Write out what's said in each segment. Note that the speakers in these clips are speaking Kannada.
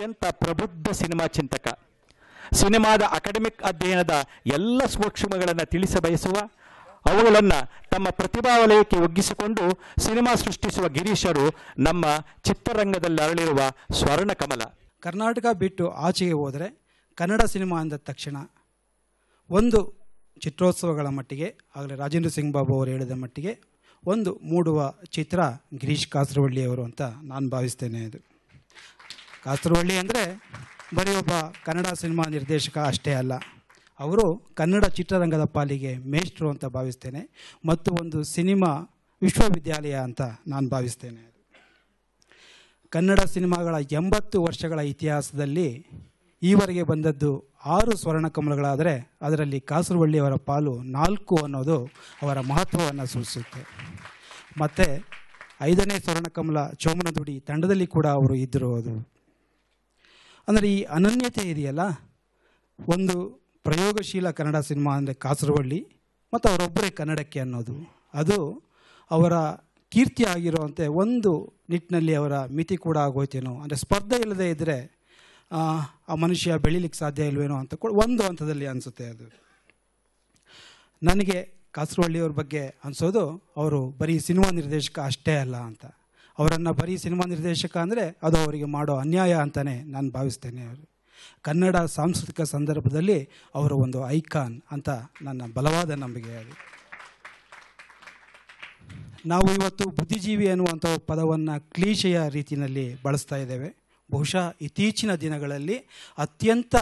ಅತ್ಯಂತ ಪ್ರಬುದ್ಧ ಸಿನಿಮಾ ಚಿಂತಕ. ಸಿನಿಮಾದ ಅಕಾಡೆಮಿಕ್ ಅಧ್ಯಯನದ ಎಲ್ಲ ಸೂಕ್ಷ್ಮಗಳನ್ನು ತಿಳಿಸಬಯಸುವ ಅವುಗಳನ್ನು ತಮ್ಮ ಪ್ರತಿಭಾವಲಯಕ್ಕೆ ಒಗ್ಗಿಸಿಕೊಂಡು ಸಿನಿಮಾ ಸೃಷ್ಟಿಸುವ ಗಿರೀಶರು ನಮ್ಮ ಚಿತ್ರರಂಗದಲ್ಲಿ ಅರಳಿರುವ ಸ್ವರ್ಣ ಕಮಲ. ಕರ್ನಾಟಕ ಬಿಟ್ಟು ಆಚೆಗೆ ಹೋದರೆ ಕನ್ನಡ ಸಿನಿಮಾ ಅಂದ ತಕ್ಷಣ ಒಂದು ಚಿತ್ರೋತ್ಸವಗಳ ಮಟ್ಟಿಗೆ, ಆಗಲೇ ರಾಜೇಂದ್ರ ಸಿಂಗ್ ಬಾಬು ಅವರು ಹೇಳಿದ ಮಟ್ಟಿಗೆ ಒಂದು ಮೂಡುವ ಚಿತ್ರ ಗಿರೀಶ್ ಕಾಸರವಳ್ಳಿಯವರು ಅಂತ ನಾನು ಭಾವಿಸ್ತೇನೆ ಇದು ಕಾಸರವಳ್ಳಿ ಅಂದರೆ ಬರೀ ಒಬ್ಬ ಕನ್ನಡ ಸಿನಿಮಾ ನಿರ್ದೇಶಕ ಅಷ್ಟೇ ಅಲ್ಲ, ಅವರು ಕನ್ನಡ ಚಿತ್ರರಂಗದ ಪಾಲಿಗೆ ಮೇಷ್ಟ್ರು ಅಂತ ಭಾವಿಸ್ತೇನೆ ಮತ್ತು ಒಂದು ಸಿನಿಮಾ ವಿಶ್ವವಿದ್ಯಾಲಯ ಅಂತ ನಾನು ಭಾವಿಸ್ತೇನೆ. ಕನ್ನಡ ಸಿನಿಮಾಗಳ ಎಂಬತ್ತು ವರ್ಷಗಳ ಇತಿಹಾಸದಲ್ಲಿ ಈವರೆಗೆ ಬಂದದ್ದು ಆರು ಸ್ವರ್ಣಕಮಲಗಳಾದರೆ ಅದರಲ್ಲಿ ಕಾಸರವಳ್ಳಿಯವರ ಪಾಲು ನಾಲ್ಕು ಅನ್ನೋದು ಅವರ ಮಹತ್ವವನ್ನು ಸೂಚಿಸುತ್ತೆ. ಮತ್ತು ಐದನೇ ಸ್ವರ್ಣಕಮಲ ಚೋಮನದುಡಿ ತಂಡದಲ್ಲಿ ಕೂಡ ಅವರು ಇದ್ದರು ಅದು ಅಂದರೆ ಈ ಅನನ್ಯತೆ ಇದೆಯಲ್ಲ? ಒಂದು ಪ್ರಯೋಗಶೀಲ ಕನ್ನಡ ಸಿನಿಮಾ ಅಂದರೆ ಕಾಸರವಳ್ಳಿ ಮತ್ತು ಅವರೊಬ್ಬರೇ ಕನ್ನಡಕ್ಕೆ ಅನ್ನೋದು. ಅದು ಅವರ ಕೀರ್ತಿ ಆಗಿರುವಂತೆ ಒಂದು ನಿಟ್ಟಿನಲ್ಲಿ ಅವರ ಮಿತಿ ಕೂಡ ಆಗೋಯ್ತೇನೋ. ಅಂದರೆ ಸ್ಪರ್ಧೆ ಇಲ್ಲದೆ ಇದ್ದರೆ ಆ ಮನುಷ್ಯ ಬೆಳಿಲಿಕ್ಕೆ ಸಾಧ್ಯ ಇಲ್ವೇನೋ ಅಂತ ಕೂಡ ಒಂದು ಹಂತದಲ್ಲಿ ಅನಿಸುತ್ತೆ ಅದು. ನನಗೆ ಕಾಸರವಳ್ಳಿಯವ್ರ ಬಗ್ಗೆ ಅನಿಸೋದು, ಅವರು ಬರೀ ಸಿನಿಮಾ ನಿರ್ದೇಶಕ ಅಷ್ಟೇ ಅಲ್ಲ ಅಂತ. ಅವರನ್ನು ಬರೀ ಸಿನಿಮಾ ನಿರ್ದೇಶಕ ಅಂದರೆ ಅದು ಅವರಿಗೆ ಮಾಡೋ ಅನ್ಯಾಯ ಅಂತಲೇ ನಾನು ಭಾವಿಸ್ತೇನೆ ಅವರು. ಕನ್ನಡ ಸಾಂಸ್ಕೃತಿಕ ಸಂದರ್ಭದಲ್ಲಿ ಅವರು ಒಂದು ಐಕಾನ್ ಅಂತ ನನ್ನ ಬಲವಾದ ನಂಬಿಕೆ ಅದು. ನಾವು ಇವತ್ತು ಬುದ್ಧಿಜೀವಿ ಅನ್ನುವಂಥ ಪದವನ್ನು ಕ್ಲೀಶೆಯ ರೀತಿಯಲ್ಲಿ ಬಳಸ್ತಾ ಇದ್ದೇವೆ. ಬಹುಶಃ ಇತ್ತೀಚಿನ ದಿನಗಳಲ್ಲಿ ಅತ್ಯಂತ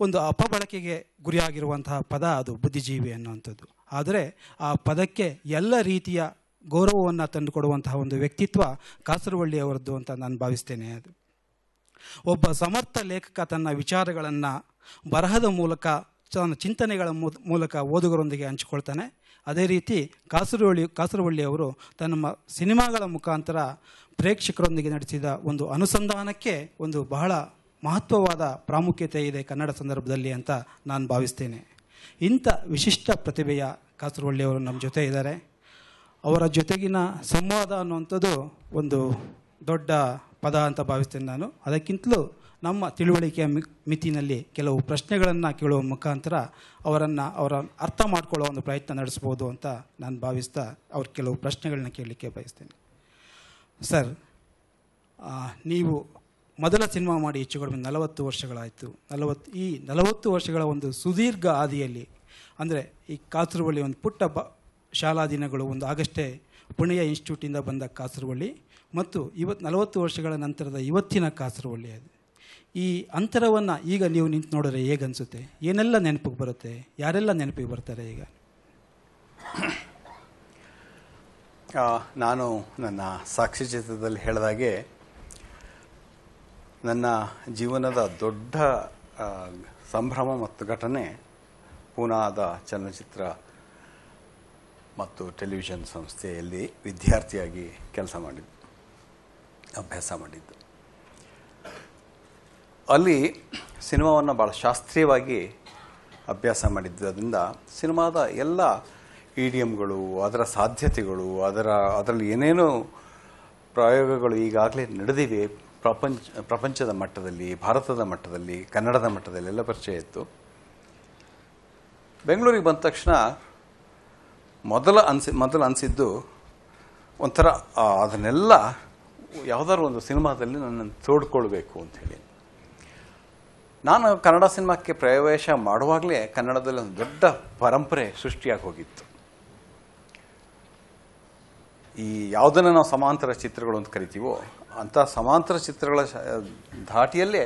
ಒಂದು ಅಪಬಳಕೆಗೆ ಗುರಿಯಾಗಿರುವಂತಹ ಪದ ಅದು ಬುದ್ಧಿಜೀವಿ ಅನ್ನುವಂಥದ್ದು ಆದರೆ ಆ ಪದಕ್ಕೆ ಎಲ್ಲ ರೀತಿಯ ಗೌರವವನ್ನು ತಂದುಕೊಡುವಂತಹ ಒಂದು ವ್ಯಕ್ತಿತ್ವ ಕಾಸರವಳ್ಳಿ ಅವರದ್ದು ಅಂತ ನಾನು ಭಾವಿಸ್ತೇನೆ. ಅದು ಒಬ್ಬ ಸಮರ್ಥ ಲೇಖಕ ತನ್ನ ವಿಚಾರಗಳನ್ನು ಬರಹದ ಮೂಲಕ, ತನ್ನ ಚಿಂತನೆಗಳ ಮೂಲಕ ಓದುಗರೊಂದಿಗೆ ಹಂಚಿಕೊಳ್ತಾನೆ. ಅದೇ ರೀತಿ ಕಾಸರವಳ್ಳಿ ಕಾಸರವಳ್ಳಿ ಅವರು ತನ್ನ ಸಿನಿಮಾಗಳ ಮುಖಾಂತರ ಪ್ರೇಕ್ಷಕರೊಂದಿಗೆ ನಡೆಸಿದ ಒಂದು ಅನುಸಂಧಾನಕ್ಕೆ ಒಂದು ಬಹಳ ಮಹತ್ವವಾದ ಪ್ರಾಮುಖ್ಯತೆ ಇದೆ ಕನ್ನಡ ಸಂದರ್ಭದಲ್ಲಿ ಅಂತ ನಾನು ಭಾವಿಸ್ತೇನೆ. ಇಂಥ ವಿಶಿಷ್ಟ ಪ್ರತಿಭೆಯ ಕಾಸರವಳ್ಳಿಯವರು ನಮ್ಮ ಜೊತೆ ಇದ್ದಾರೆ. ಅವರ ಜೊತೆಗಿನ ಸಂವಾದ ಅನ್ನುವಂಥದ್ದು ಒಂದು ದೊಡ್ಡ ಪದ ಅಂತ ಭಾವಿಸ್ತೇನೆ ನಾನು. ಅದಕ್ಕಿಂತಲೂ ನಮ್ಮ ತಿಳುವಳಿಕೆಯ ಮಿತಿನಲ್ಲಿ ಕೆಲವು ಪ್ರಶ್ನೆಗಳನ್ನು ಕೇಳುವ ಮುಖಾಂತರ ಅವರನ್ನು ಅವರ ಅರ್ಥ ಮಾಡಿಕೊಳ್ಳೋ ಒಂದು ಪ್ರಯತ್ನ ನಡೆಸ್ಬೋದು ಅಂತ ನಾನು ಭಾವಿಸ್ತಾ ಅವ್ರ ಕೆಲವು ಪ್ರಶ್ನೆಗಳನ್ನ ಕೇಳಲಿಕ್ಕೆ ಬಯಸ್ತೇನೆ. ಸರ್ ನೀವು ಮೊದಲ ಸಿನಿಮಾ ಮಾಡಿ ಹೆಚ್ಚು ಕಡಿಮೆ ನಲವತ್ತು ವರ್ಷಗಳಾಯಿತು. ನಲವತ್ತು ಈ ನಲವತ್ತು ವರ್ಷಗಳ ಒಂದು ಸುದೀರ್ಘ ಹಾದಿಯಲ್ಲಿ ಅಂದರೆ ಈ ಕಾಸರವಳ್ಳಿ ಒಂದು ಪುಟ್ಟ ಬ ಶಾಲಾ ದಿನಗಳು ಒಂದು ಆಗಷ್ಟೇ ಪುಣೆಯ ಇನ್ಸ್ಟಿಟ್ಯೂಟಿಂದ ಬಂದ ಕಾಸರವಳ್ಳಿ ಮತ್ತು ಇವತ್ತು ನಲವತ್ತು ವರ್ಷಗಳ ನಂತರದ ಇವತ್ತಿನ ಕಾಸರವಳ್ಳಿ ಅದು. ಈ ಅಂತರವನ್ನು ಈಗ ನೀವು ನಿಂತು ನೋಡಿದ್ರೆ ಹೇಗನ್ಸುತ್ತೆ? ಏನೆಲ್ಲ ನೆನಪಿಗೆ ಬರುತ್ತೆ? ಯಾರೆಲ್ಲ ನೆನಪಿಗೆ ಬರ್ತಾರೆ ಈಗ? ನಾನು ನನ್ನ ಸಾಕ್ಷಿ ಚಿತ್ರದಲ್ಲಿ ಹೇಳಿದಾಗೆ ನನ್ನ ಜೀವನದ ದೊಡ್ಡ ಸಂಭ್ರಮ ಮತ್ತು ಘಟನೆ ಪೂನಾದ ಚಲನಚಿತ್ರ ಮತ್ತು ಟೆಲಿವಿಷನ್ ಸಂಸ್ಥೆಯಲ್ಲಿ ವಿದ್ಯಾರ್ಥಿಯಾಗಿ ಕೆಲಸ ಮಾಡಿದ್ದು, ಅಭ್ಯಾಸ ಮಾಡಿದ್ದು. ಅಲ್ಲಿ ಸಿನಿಮಾವನ್ನು ಭಾಳ ಶಾಸ್ತ್ರೀಯವಾಗಿ ಅಭ್ಯಾಸ ಮಾಡಿದ್ದರಿಂದ ಸಿನಿಮಾದ ಎಲ್ಲ ಇ ಡಿ ಎಮ್ಗಳು ಅದರ ಸಾಧ್ಯತೆಗಳು, ಅದರ, ಅದರಲ್ಲಿ ಏನೇನೋ ಪ್ರಯೋಗಗಳು ಈಗಾಗಲೇ ನಡೆದಿವೆ. ಪ್ರಪಂಚ, ಪ್ರಪಂಚದ ಮಟ್ಟದಲ್ಲಿ, ಭಾರತದ ಮಟ್ಟದಲ್ಲಿ, ಕನ್ನಡದ ಮಟ್ಟದಲ್ಲಿ ಎಲ್ಲ ಪರಿಚಯ ಇತ್ತು. ಬೆಂಗಳೂರಿಗೆ ಬಂದ ತಕ್ಷಣ ಮೊದಲ ಅನಿಸಿ, ಮೊದಲು ಅನಿಸಿದ್ದು ಒಂಥರ ಅದನ್ನೆಲ್ಲ ಯಾವುದಾದ್ರು ಒಂದು ಸಿನಿಮಾದಲ್ಲಿ ನನ್ನನ್ನು ತೋಡ್ಕೊಳ್ಬೇಕು ಅಂಥೇಳಿ ನಾನು ಕನ್ನಡ ಸಿನಿಮಾಕ್ಕೆ ಪ್ರವೇಶ ಮಾಡುವಾಗಲೇ ಕನ್ನಡದಲ್ಲಿ ಒಂದು ದೊಡ್ಡ ಪರಂಪರೆ ಸೃಷ್ಟಿಯಾಗಿ ಹೋಗಿತ್ತು. ಈ ಯಾವುದನ್ನು ನಾವು ಸಮಾಂತರ ಚಿತ್ರಗಳು ಅಂತ ಕರಿತೀವೋ, ಅಂಥ ಸಮಾಂತರ ಚಿತ್ರಗಳ ಧಾಟಿಯಲ್ಲೇ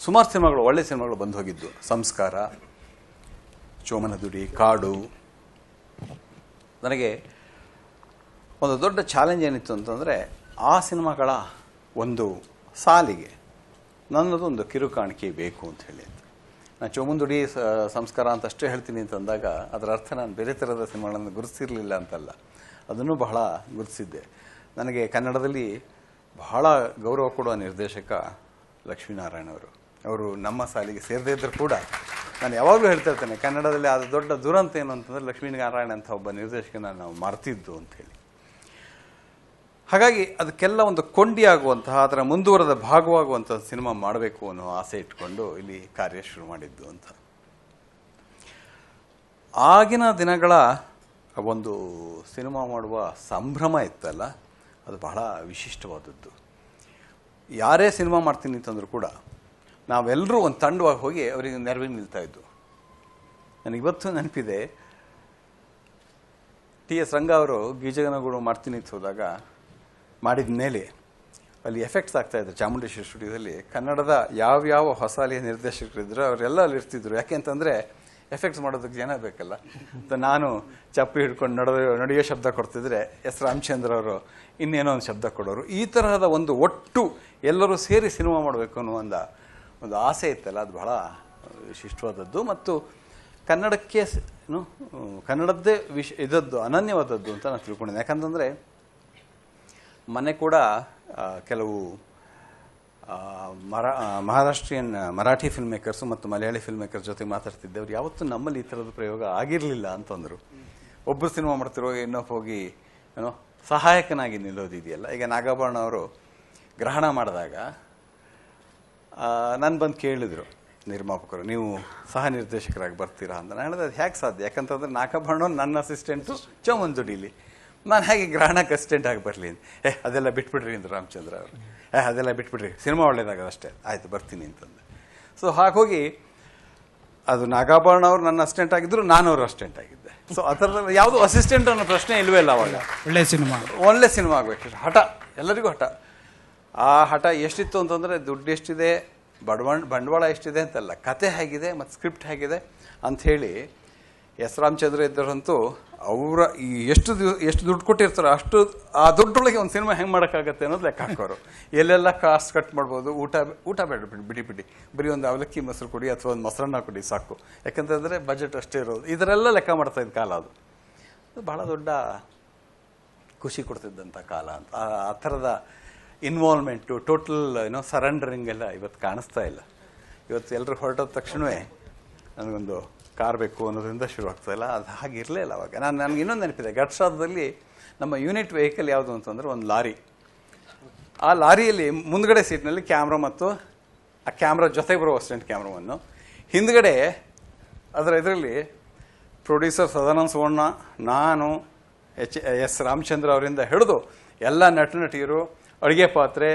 ಸುಮಾರು ಸಿನಿಮಾಗಳು, ಒಳ್ಳೆ ಸಿನಿಮಾಗಳು ಬಂದು ಹೋಗಿದ್ದು. ಸಂಸ್ಕಾರ, ಚೋಮನದುಡಿ, ಕಾಡು ನನಗೆ ಒಂದು ದೊಡ್ಡ ಚಾಲೆಂಜ್ ಏನಿತ್ತು ಅಂತಂದರೆ ಆ ಸಿನಿಮಾಗಳ ಒಂದು ಸಾಲಿಗೆ ನನ್ನದೊಂದು ಕಿರುಕಾಣಿಕೆ ಬೇಕು ಅಂತ ಹೇಳಿ ನಾನು ಚೌಮುಂದುಡಿ ಸಂಸ್ಕಾರ ಅಂತ ಅಷ್ಟೇ ಹೇಳ್ತೀನಿ ಅಂತಂದಾಗ ಅದರ ಅರ್ಥ ನಾನು ಬೇರೆ ಥರದ ಸಿನಿಮಾಗಳನ್ನು ಗುರುತಿಸಿರಲಿಲ್ಲ ಅಂತಲ್ಲ. ಅದನ್ನು ಬಹಳ ಗುರುತಿಸಿದ್ದೆ. ನನಗೆ ಕನ್ನಡದಲ್ಲಿ ಬಹಳ ಗೌರವ ಕೊಡುವ ನಿರ್ದೇಶಕ ಲಕ್ಷ್ಮೀನಾರಾಯಣ ಅವರು. ಅವರು ನಮ್ಮ ಸಾಲಿಗೆ ಸೇರದೇ ಇದ್ದರೂ ಕೂಡ ನಾನು ಯಾವಾಗಲೂ ಹೇಳ್ತಾ ಇರ್ತೇನೆ, ಕನ್ನಡದಲ್ಲಿ ಅದು ದೊಡ್ಡ ದುರಂತ ಏನು ಅಂತಂದರೆ ಲಕ್ಷ್ಮೀನಾರಾಯಣ ಅಂತ ಒಬ್ಬ ನಿರ್ದೇಶಕನ ನಾವು ಮರ್ತಿದ್ದು ಅಂಥೇಳಿ ಹಾಗಾಗಿ ಅದಕ್ಕೆಲ್ಲ ಒಂದು ಕೊಂಡಿಯಾಗುವಂತಹ, ಅದರ ಮುಂದುವರೆದ ಭಾಗವಾಗುವಂಥ ಸಿನಿಮಾ ಮಾಡಬೇಕು ಅನ್ನೋ ಆಸೆ ಇಟ್ಕೊಂಡು ಇಲ್ಲಿ ಕಾರ್ಯ ಶುರು ಮಾಡಿದ್ದು ಅಂತ. ಆಗಿನ ದಿನಗಳ ಒಂದು ಸಿನಿಮಾ ಮಾಡುವ ಸಂಭ್ರಮ ಇತ್ತಲ್ಲ, ಅದು ಬಹಳ ವಿಶಿಷ್ಟವಾದದ್ದು. ಯಾರೇ ಸಿನಿಮಾ ಮಾಡ್ತೀನಿ ಅಂತಂದರೂ ಕೂಡ ನಾವೆಲ್ಲರೂ ಒಂದು ತಂಡವಾಗಿ ಹೋಗಿ ಅವರಿಗೆ ನೆರವಿಗೆ ನಿಲ್ತಾ ಇದ್ದು ನನಗಿವತ್ತು ನೆನಪಿದೆ, ಟಿ ಎಸ್ ರಂಗ ಅವರು ಗೀಜಗನಗೂಡು ಮಾಡ್ತೀನಿ ಅಂತ ಹೋದಾಗ ಮಾಡಿದ ಮೇಲೆ ಅಲ್ಲಿ ಎಫೆಕ್ಟ್ಸ್ ಆಗ್ತಾಯಿದ್ರು ಚಾಮುಂಡೇಶ್ವರಿ ಸ್ಟುಡಿಯೋದಲ್ಲಿ. ಕನ್ನಡದ ಯಾವ್ಯಾವ ಹೊಸ ಅಲೆಯ ನಿರ್ದೇಶಕರಿದ್ರು, ಅವರೆಲ್ಲ ಅಲ್ಲಿ ಇರ್ತಿದ್ರು. ಯಾಕೆ ಅಂತಂದರೆ ಎಫೆಕ್ಟ್ಸ್ ಮಾಡೋದಕ್ಕೆ ಜನ ಬೇಕಲ್ಲ. ಅಂತ ನಾನು ಚಪ್ಪಿ ಹಿಡ್ಕೊಂಡು ನಡೆದ ನಡೆಯೋ ಶಬ್ದ ಕೊಡ್ತಿದ್ರೆ ಎಸ್ ರಾಮಚಂದ್ರ ಅವರು ಇನ್ನೇನೋ ಒಂದು ಶಬ್ದ ಕೊಡೋರು. ಈ ತರಹದ ಒಂದು ಒಟ್ಟು ಎಲ್ಲರೂ ಸೇರಿ ಸಿನಿಮಾ ಮಾಡಬೇಕು ಅನ್ನೋ ಒಂದು ಒಂದು ಆಸೆ ಇತ್ತಲ್ಲ, ಅದು ಬಹಳ ವಿಶಿಷ್ಟವಾದದ್ದು. ಮತ್ತು ಕನ್ನಡಕ್ಕೆ ಏನು, ಕನ್ನಡದ್ದೇ ವಿಶ್, ಇದದ್ದು, ಅನನ್ಯವಾದದ್ದು ಅಂತ ನಾನು ತಿಳ್ಕೊಂಡಿದ್ದೆ ಯಾಕಂತಂದರೆ, ಮನೆ ಕೂಡ ಕೆಲವು ಮರಾ ಮಹಾರಾಷ್ಟ್ರೀಯನ್ ಮರಾಠಿ ಫಿಲ್ಮ್ ಮೇಕರ್ಸು ಮತ್ತು ಮಲಯಾಳಿ ಫಿಲ್ಮ್ ಮೇಕರ್ಸ್ ಜೊತೆ ಮಾತಾಡ್ತಿದ್ದೆ ಅವ್ರು ಯಾವತ್ತೂ ನಮ್ಮಲ್ಲಿ ಈ ಥರದ ಪ್ರಯೋಗ ಆಗಿರಲಿಲ್ಲ ಅಂತಂದರು ಒಬ್ಬರು ಸಿನಿಮಾ ಮಾಡ್ತಿರೋ ಇನ್ನೊಬ್ಬ ಹೋಗಿ, ಏನೋ, ಸಹಾಯಕನಾಗಿ ನಿಲ್ಲೋದಿದೆಯಲ್ಲ. ಈಗ ನಾಗಾಭರಣ ಅವರು ಗ್ರಹಣ ಮಾಡಿದಾಗ ನಾನು ಬಂದು ಕೇಳಿದರು ನಿರ್ಮಾಪಕರು ನೀವು ಸಹ ನಿರ್ದೇಶಕರಾಗಿ ಬರ್ತೀರಾ ಅಂತ. ನಾನು ಹೇಳಿದೆ ಅದು ಹೇಗೆ ಸಾಧ್ಯ? ಯಾಕಂತಂದ್ರೆ ನಾಗಭರಣ ನನ್ನ ಅಸಿಸ್ಟೆಂಟು ಚೌಮಂದುಡಿಲಿ ನಾನು ಹೇಗೆ ಗ್ರಹಣಕ್ಕೆ ಅಸಿಸ್ಟೆಂಟ್ ಆಗಿ ಬರಲಿ ಏ ಅದೆಲ್ಲ ಬಿಟ್ಬಿಡ್ರಿ ಅಂತ ರಾಮಚಂದ್ರ ಅವರು. ಏ ಅದೆಲ್ಲ ಬಿಟ್ಬಿಡ್ರಿ. ಸಿನಿಮಾ ಒಳ್ಳೇದಾಗದ ಅಷ್ಟೇ. ಆಯ್ತು ಬರ್ತೀನಿ ಅಂತಂದು. ಸೊ ಹಾಗೋಗಿ ಅದು ನಾಗಾಭರಣ ಅವರು ನನ್ನ ಅಸಿಸ್ಟೆಂಟ್ ಆಗಿದ್ದರು ನಾನು ಅವರು ಅಸಿಸ್ಟೆಂಟ್ ಆಗಿದ್ದೆ. ಸೊ ಅದರ ಯಾವುದು ಅಸಿಸ್ಟೆಂಟ್ ಅನ್ನೋ ಪ್ರಶ್ನೆ ಇಲ್ಲವೇ ಇಲ್ಲ ಅವಾಗ. ಒಳ್ಳೆ ಸಿನಿಮಾ. ಒಳ್ಳೆ ಸಿನಿಮಾ ಆಗಬೇಕು. ಹಠ. ಎಲ್ಲರಿಗೂ ಹಠ. ಆ ಹಠ ಎಷ್ಟಿತ್ತು ಅಂತಂದರೆ ದುಡ್ಡು ಎಷ್ಟಿದೆ, ಬಡವಣ, ಬಂಡವಾಳ ಎಷ್ಟಿದೆ ಅಂತಲ್ಲ, ಕತೆ ಹೇಗಿದೆ ಮತ್ತು ಸ್ಕ್ರಿಪ್ಟ್ ಹೇಗಿದೆ ಅಂಥೇಳಿ ಎಸ್ ರಾಮಚಂದ್ರ ಇದ್ದರಂತೂ ಅವರ ಈ ಎಷ್ಟು ಎಷ್ಟು ದುಡ್ಡು ಕೊಟ್ಟಿರ್ತಾರೋ ಅಷ್ಟು ಆ ದುಡ್ಡೊಳಗೆ ಒಂದು ಸಿನಿಮಾ ಹೆಂಗೆ ಮಾಡೋಕ್ಕಾಗತ್ತೆ ಅನ್ನೋದು ಲೆಕ್ಕ ಹಾಕೋರು. ಎಲ್ಲೆಲ್ಲ ಕಾಸ್ಟ್ ಕಟ್ ಮಾಡ್ಬೋದು, ಊಟ ಊಟ ಬೇಡ ಬಿಡಿ ಬಿಡಿ ಬಿಡಿ. ಬರೀ ಒಂದು ಅವಲಕ್ಕಿ ಮೊಸರು ಕೊಡಿ ಅಥವಾ ಒಂದು ಮೊಸರನ್ನ ಕೊಡಿ ಸಾಕು. ಯಾಕಂತಂದರೆ ಬಜೆಟ್ ಅಷ್ಟೇ ಇರೋದು. ಇದರೆಲ್ಲ ಲೆಕ್ಕ ಮಾಡ್ತಾ ಇದ್ದ ಕಾಲ ಅದು. ಭಾಳ ದೊಡ್ಡ ಖುಷಿ ಕೊಡ್ತಿದ್ದಂಥ ಕಾಲ ಅಂತ. ಆ ಥರದ ಇನ್ವಾಲ್ವ್ಮೆಂಟು ಟೋಟಲ್ ಏನೋ ಸರೆಂಡರಿಂಗ್ ಎಲ್ಲ ಇವತ್ತು ಕಾಣಿಸ್ತಾ ಇಲ್ಲ. ಇವತ್ತು ಎಲ್ಲರೂ ಹೊರಟದ ತಕ್ಷಣವೇ ನನಗೊಂದು ಕಾರ್ ಬೇಕು ಅನ್ನೋದ್ರಿಂದ ಶುರು ಆಗ್ತಾ ಇಲ್ಲ. ಅದು ಹಾಗಿರಲೇ ಇಲ್ಲ ಅವಾಗ. ನಾನು, ನನಗೆ ಇನ್ನೊಂದು ನೆನಪಿದೆ. ಘಟ್ಸಾದಲ್ಲಿ ನಮ್ಮ ಯೂನಿಟ್ ವೆಹಿಕಲ್ ಯಾವುದು ಅಂತಂದ್ರೆ ಒಂದು ಲಾರಿ. ಆ ಲಾರಿಯಲ್ಲಿ ಮುಂದ್ಗಡೆ ಸೀಟ್ನಲ್ಲಿ ಕ್ಯಾಮ್ರಾ ಮತ್ತು ಆ ಕ್ಯಾಮ್ರಾ ಜೊತೆಗೆ ಬರೋ ಅಸಿಸ್ಟೆಂಟ್ ಕ್ಯಾಮ್ರಾವನ್ನು. ಹಿಂದ್ಗಡೆ ಅದರ ಇದರಲ್ಲಿ ಪ್ರೊಡ್ಯೂಸರ್ ಸದಾನಂದ ಸುವರ್ಣ, ನಾನು ಎಚ್, ಎಸ್ ರಾಮಚಂದ್ರ ಅವರಿಂದ ಹಿಡಿದು ಎಲ್ಲ ನಟ ನಟಿಯರು ಅಡುಗೆ ಪಾತ್ರೆ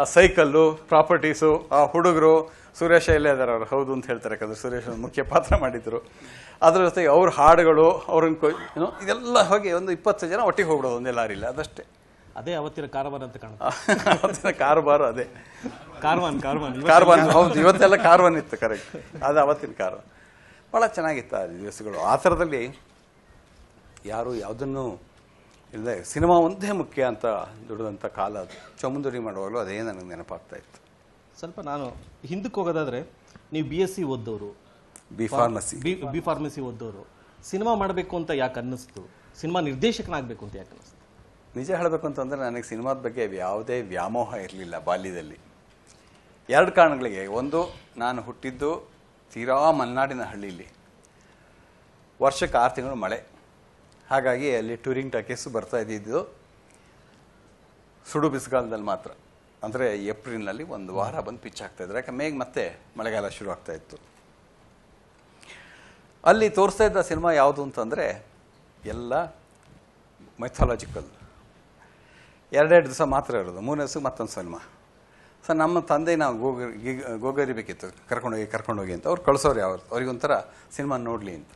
ಆ ಸೈಕಲ್ಲು ಪ್ರಾಪರ್ಟೀಸು ಆ ಹುಡುಗರು ಸುರೇಶ ಎಲ್ಲೇ ಇದ್ದಾರೆ ಅವರು. ಹೌದು ಅಂತ ಹೇಳ್ತಾರೆ ಯಾಕಂದ್ರೆ ಸುರೇಶ್ ಒಂದು ಮುಖ್ಯ ಪಾತ್ರ ಮಾಡಿದ್ರು. ಅದ್ರ ಜೊತೆಗೆ ಅವ್ರ ಹಾಡುಗಳು ಅವ್ರನ್ನ ಕೊ ಏನೋ ಇದೆಲ್ಲ ಹೋಗಿ ಒಂದು ಇಪ್ಪತ್ತು ಜನ ಒಟ್ಟಿಗೆ ಹೋಗ್ಬಿಡೋದು ಒಂದೇ ಲಾರಿಲ್ಲ ಅದಷ್ಟೇ. ಅದೇ ಅವತ್ತಿನ ಕಾರ್ಬಾರ್ ಅಂತ ಕಾಣುತ್ತೆ. ಅವತ್ತಿನ ಕಾರ್ಬಾರ್ ಅದೇ. ಕಾರ್ವಾನ್ ಕಾರ್ವಾನ್. ಕಾರ್ಬನ್ ಹೌದು ಇವತ್ತೆಲ್ಲ ಕಾರ್ಬನ್ ಇತ್ತು ಕರೆಕ್ಟ್ ಅದು ಅವತ್ತಿನ ಕಾರ್ ಭಾಳ ಚೆನ್ನಾಗಿತ್ತು ಆ ದಿವಸಗಳು. ಆ ಥರದಲ್ಲಿ ಯಾರು ಯಾವುದನ್ನು ಇಲ್ಲದೆ ಸಿನಿಮಾ ಒಂದೇ ಮುಖ್ಯ ಅಂತ ದುಡಿದಂಥ ಕಾಲ ಅದು. ಚಮುಂದುರಿ ಮಾಡುವಾಗಲೂ ಅದೇ ನನಗೆ ನೆನಪಾಗ್ತಾ ಇತ್ತು. ಸ್ವಲ್ಪ ನಾನು ಹಿಂದಕ್ಕೆ ಹೋಗೋದಾದ್ರೆ ನೀವು B S C ಓದ್ದವರು. B pharmacy B B pharmacy ಓದ್ದವರು. Cinema ಮಾಡಬೇಕು ಅಂತ ಯಾಕೆ ಅನ್ನಿಸ್ತು? ಸಿನಿಮಾ ನಿರ್ದೇಶಕನಾಗಬೇಕು ಅಂತ ಯಾಕೆ ಅನ್ನಿಸ್ತು? ನಿಜ ಹೇಳಬೇಕು ಅಂತಂದರೆ ನನಗೆ ಸಿನಿಮಾದ ಬಗ್ಗೆ ಯಾವುದೇ ವ್ಯಾಮೋಹ ಇರಲಿಲ್ಲ ಬಾಲ್ಯದಲ್ಲಿ. ಎರಡು ಕಾರಣಗಳಿಗೆ. ಒಂದು ನಾನು ಹುಟ್ಟಿದ್ದು ತೀರಾ ಮಲೆನಾಡಿನ ಹಳ್ಳಿಯಲ್ಲಿ ವರ್ಷಕ್ಕೆ ಆರು ತಿಂಗಳು ಮಳೆ. ಹಾಗಾಗಿ ಅಲ್ಲಿ ಟೂರಿಂಗ್ ಟಾಕೀಸು ಬರ್ತಾ ಇದ್ದಿದ್ದು ಸುಡು ಬಿಸಿಗಾಲದಲ್ಲಿ ಮಾತ್ರ. ಅಂದರೆ ಏಪ್ರಿಲ್ನಲ್ಲಿ ಒಂದು ವಾರ ಬಂದು ಪಿಚ್ ಆಗ್ತಾ ಯಾಕಂದ್ರೆ ಯಾಕೆ ಮೇಗ್ ಮತ್ತೆ ಮಳೆಗಾಲ ಶುರು ಆಗ್ತಾ ಇತ್ತು. ಅಲ್ಲಿ ತೋರಿಸ್ತಾ ಇದ್ದ ಸಿನಿಮಾ ಯಾವುದು ಅಂತಂದರೆ ಎಲ್ಲ ಮೆಥಾಲಜಿಕಲ್ ಎರಡೆರಡು ದಿವಸ ಮಾತ್ರ ಇರೋದು. ಮೂರನೇ ದಿವಸ ಮತ್ತೊಂದು ಸಿನಿಮಾ. ಸೊ ನಮ್ಮ ತಂದೆ ನಾವು ಗೋಗರಿ ಗೋಗರಿಬೇಕಿತ್ತು ಕರ್ಕೊಂಡೋಗಿ ಕರ್ಕೊಂಡೋಗಿ ಅಂತ. ಅವ್ರು ಕಳಿಸೋರು ಯಾವ ಅವ್ರಿಗೊಂಥರ ಸಿನಿಮಾ ನೋಡಲಿ ಅಂತ.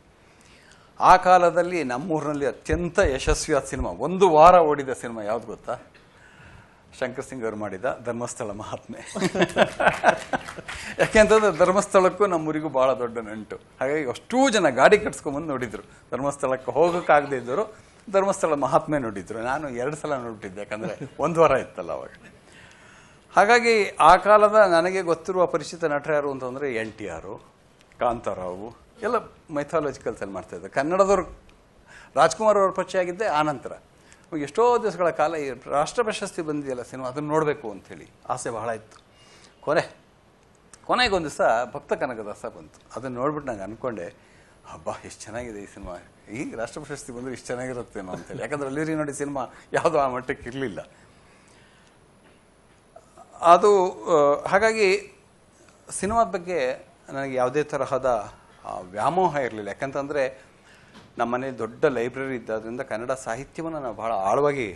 ಆ ಕಾಲದಲ್ಲಿ ನಮ್ಮೂರಿನಲ್ಲಿ ಅತ್ಯಂತ ಯಶಸ್ವಿಯಾದ ಸಿನಿಮಾ, ಒಂದು ವಾರ ಓಡಿದ ಸಿನಿಮಾ ಯಾವ್ದು ಗೊತ್ತಾ? ಶಂಕರ್ ಸಿಂಗ್ ಅವರು ಮಾಡಿದ ಧರ್ಮಸ್ಥಳ ಮಹಾತ್ಮೆ. ಯಾಕೆಂತಂದ್ರೆ ಧರ್ಮಸ್ಥಳಕ್ಕೂ ನಮ್ಮೂರಿಗೂ ಭಾಳ ದೊಡ್ಡ ನಂಟು. ಹಾಗಾಗಿ ಅಷ್ಟೂ ಜನ ಗಾಡಿ ಕಟ್ಸ್ಕೊಂಬಂದು ನೋಡಿದ್ರು. ಧರ್ಮಸ್ಥಳಕ್ಕೆ ಹೋಗೋಕ್ಕಾಗದೇ ಇದ್ದರು ಧರ್ಮಸ್ಥಳ ಮಹಾತ್ಮೆ ನೋಡಿದ್ರು. ನಾನು ಎರಡು ಸಲ ನೋಡ್ಬಿಟ್ಟಿದ್ದೆ, ಯಾಕಂದರೆ ಒಂದು ವಾರ ಇತ್ತಲ್ಲ ಅವಾಗ. ಹಾಗಾಗಿ ಆ ಕಾಲದ ನನಗೆ ಗೊತ್ತಿರುವ ಪರಿಚಿತ ನಟರು ಯಾರು ಅಂತಂದರೆ ಎನ್ ಟಿ ಆರು, ಕಾಂತಾರಾವು ಎಲ್ಲ ಮೈಥಾಲಜಿಕಲ್ಸಲ್ಲಿ ಮಾಡ್ತಾಯಿದ್ದೆ ಕನ್ನಡದವ್ರು ರಾಜ್ಕುಮಾರ್ ಅವ್ರ ಪರಿಚಯ ಆಗಿದ್ದೆ ಆನಂತರ ಎಷ್ಟೋ ದಿವಸಗಳ ಕಾಲ ಈ ರಾಷ್ಟ್ರ ಪ್ರಶಸ್ತಿ ಬಂದಿದೆಯಲ್ಲ ಸಿನಿಮಾ ಅದನ್ನು ನೋಡಬೇಕು ಅಂಥೇಳಿ. ಆಸೆ ಬಹಳ ಇತ್ತು. ಕೊನೆ. ಕೊನೆಗೆ ಒಂದು ದಿವಸ ಭಕ್ತ ಕನಕದಾಸ ಬಂತು. ಅದನ್ನು ನೋಡ್ಬಿಟ್ಟು ನಂಗೆ ಅಂದ್ಕೊಂಡೆ ಹಬ್ಬ ಎಷ್ಟು ಚೆನ್ನಾಗಿದೆ ಈ ಸಿನಿಮಾ. ಈ ರಾಷ್ಟ್ರ ಪ್ರಶಸ್ತಿ ಬಂದರೆ ಇಷ್ಟು ಚೆನ್ನಾಗಿರುತ್ತೇನೋ ಅಂತೇಳಿ ಯಾಕಂದ್ರೆ ಅಲ್ಲಿರಿ ನೋಡಿ ಸಿನಿಮಾ ಯಾವುದೋ ಆ ಮಟ್ಟಕ್ಕೆ ಇರಲಿಲ್ಲ. ಅದು ಹಾಗಾಗಿ ಸಿನಿಮಾದ ಬಗ್ಗೆ ನನಗೆ ಯಾವುದೇ ತರಹದ ಆ, ವ್ಯಾಮೋಹ ಇರಲಿಲ್ಲ. ಯಾಕಂತಂದರೆ ನಮ್ಮ ಮನೇಲಿ ದೊಡ್ಡ ಲೈಬ್ರರಿ ಇದ್ದಾದ್ರಿಂದ ಕನ್ನಡ ಸಾಹಿತ್ಯವನ್ನು ನಾವು ಬಹಳ ಆಳವಾಗಿ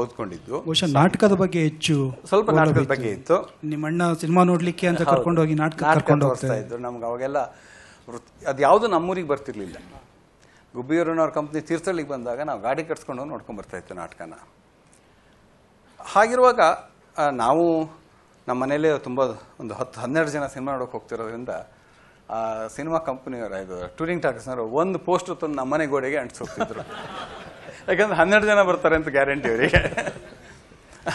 ಓದ್ಕೊಂಡಿದ್ದು. ಬಹುಶಃ ನಾಟಕದ ಬಗ್ಗೆ ಹೆಚ್ಚು ಸ್ವಲ್ಪ ನಾಟಕದ ಬಗ್ಗೆ ಇತ್ತು. ನಿಮ್ಮ ಅಣ್ಣ ಸಿನಿಮಾ ನೋಡ್ಲಿಕ್ಕೆ ಅಂತ ಕರ್ಕೊಂಡು ಹೋಗಿ ನಾಟಕ ಕರ್ಕೊಂಡು ಹೋಗ್ತಾ ಇದ್ರು. ನಮ್ಗೆ ಅವಾಗೆಲ್ಲ ಅದು ಯಾವುದು ನಮ್ಮೂರಿಗೆ ಬರ್ತಿರ್ಲಿಲ್ಲ. ಗುಬ್ಬಿಯೂರನವ್ರ ಕಂಪ್ನಿ ತೀರ್ಥಳ್ಳಿಗೆ ಬಂದಾಗ ನಾವು ಗಾಡಿ ಕಟ್ಸ್ಕೊಂಡು ಹೋಗಿ ನೋಡ್ಕೊಂಡು ಬರ್ತಾ ಇತ್ತು ನಾಟಕನ. ಹಾಗಿರುವಾಗ ನಾವು ನಮ್ಮ ಮನೇಲೇ ತುಂಬ ಒಂದು ಹತ್ತು ಹನ್ನೆರಡು ಜನ ಸಿನಿಮಾ ನೋಡೋಕೆ ಹೋಗ್ತಿರೋದ್ರಿಂದ ಸಿನಿಮಾ ಕಂಪ್ನಿಯವರ ಇದು, ಟೂರಿಂಗ್ ಟಾಕೀಸ್ನವರು ಒಂದು ಪೋಸ್ಟರ್ ತಂದು ನಮ್ಮ ಮನೆ ಗೋಡೆಗೆ ಅಂಟಿಸೋಗ್ತಿದ್ರು ಯಾಕಂದ್ರೆ ಹನ್ನೆರಡು ಜನ ಬರ್ತಾರೆ ಅಂತ ಗ್ಯಾರಂಟಿ ಅವರಿಗೆ.